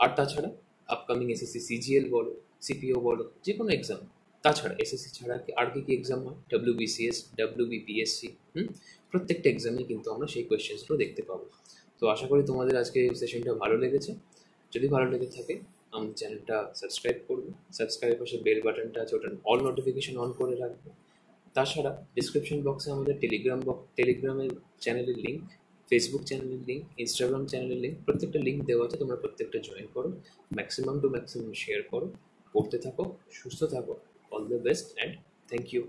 আর তাছাড়া আপকামিং এসএসসি সিজিএল বলো সিপিও বলো যে কোনো এক্সাম তাছাড়া এসএসসি ছাড়া কি, আর কি কি এক্সাম হয়? ডাব্লিউ বিসিএস ডাব্লিউ বিপিএসসি হুম? প্রত্যেকটা এক্সামে কিন্তু আমরা সেই কোয়েশ্চেন্সগুলো দেখতে পাবো। তো আশা করি তোমাদের আজকে সেশনটা ভালো লেগেছে। যদি ভালো লেগে থাকে আমার চ্যানেলটা সাবস্ক্রাইব করবে। সাবস্ক্রাইবের পাশে বেল বাটনটা আছে ওটা অল নোটিফিকেশন অন করে রাখবে। তাছাড়া ডিসক্রিপশন বক্সে আমাদের টেলিগ্রাম বক্স টেলিগ্রামের চ্যানেলের লিঙ্ক ফেসবুক চ্যানেলের লিঙ্ক ইনস্টাগ্রাম চ্যানেলের লিঙ্ক প্রত্যেকটা লিঙ্ক দেওয়া আছে, তোমরা প্রত্যেকটা জয়েন করো। ম্যাক্সিমাম টু ম্যাক্সিমাম শেয়ার করো। পড়তে থাকো, সুস্থ থাকো। All the best and thank you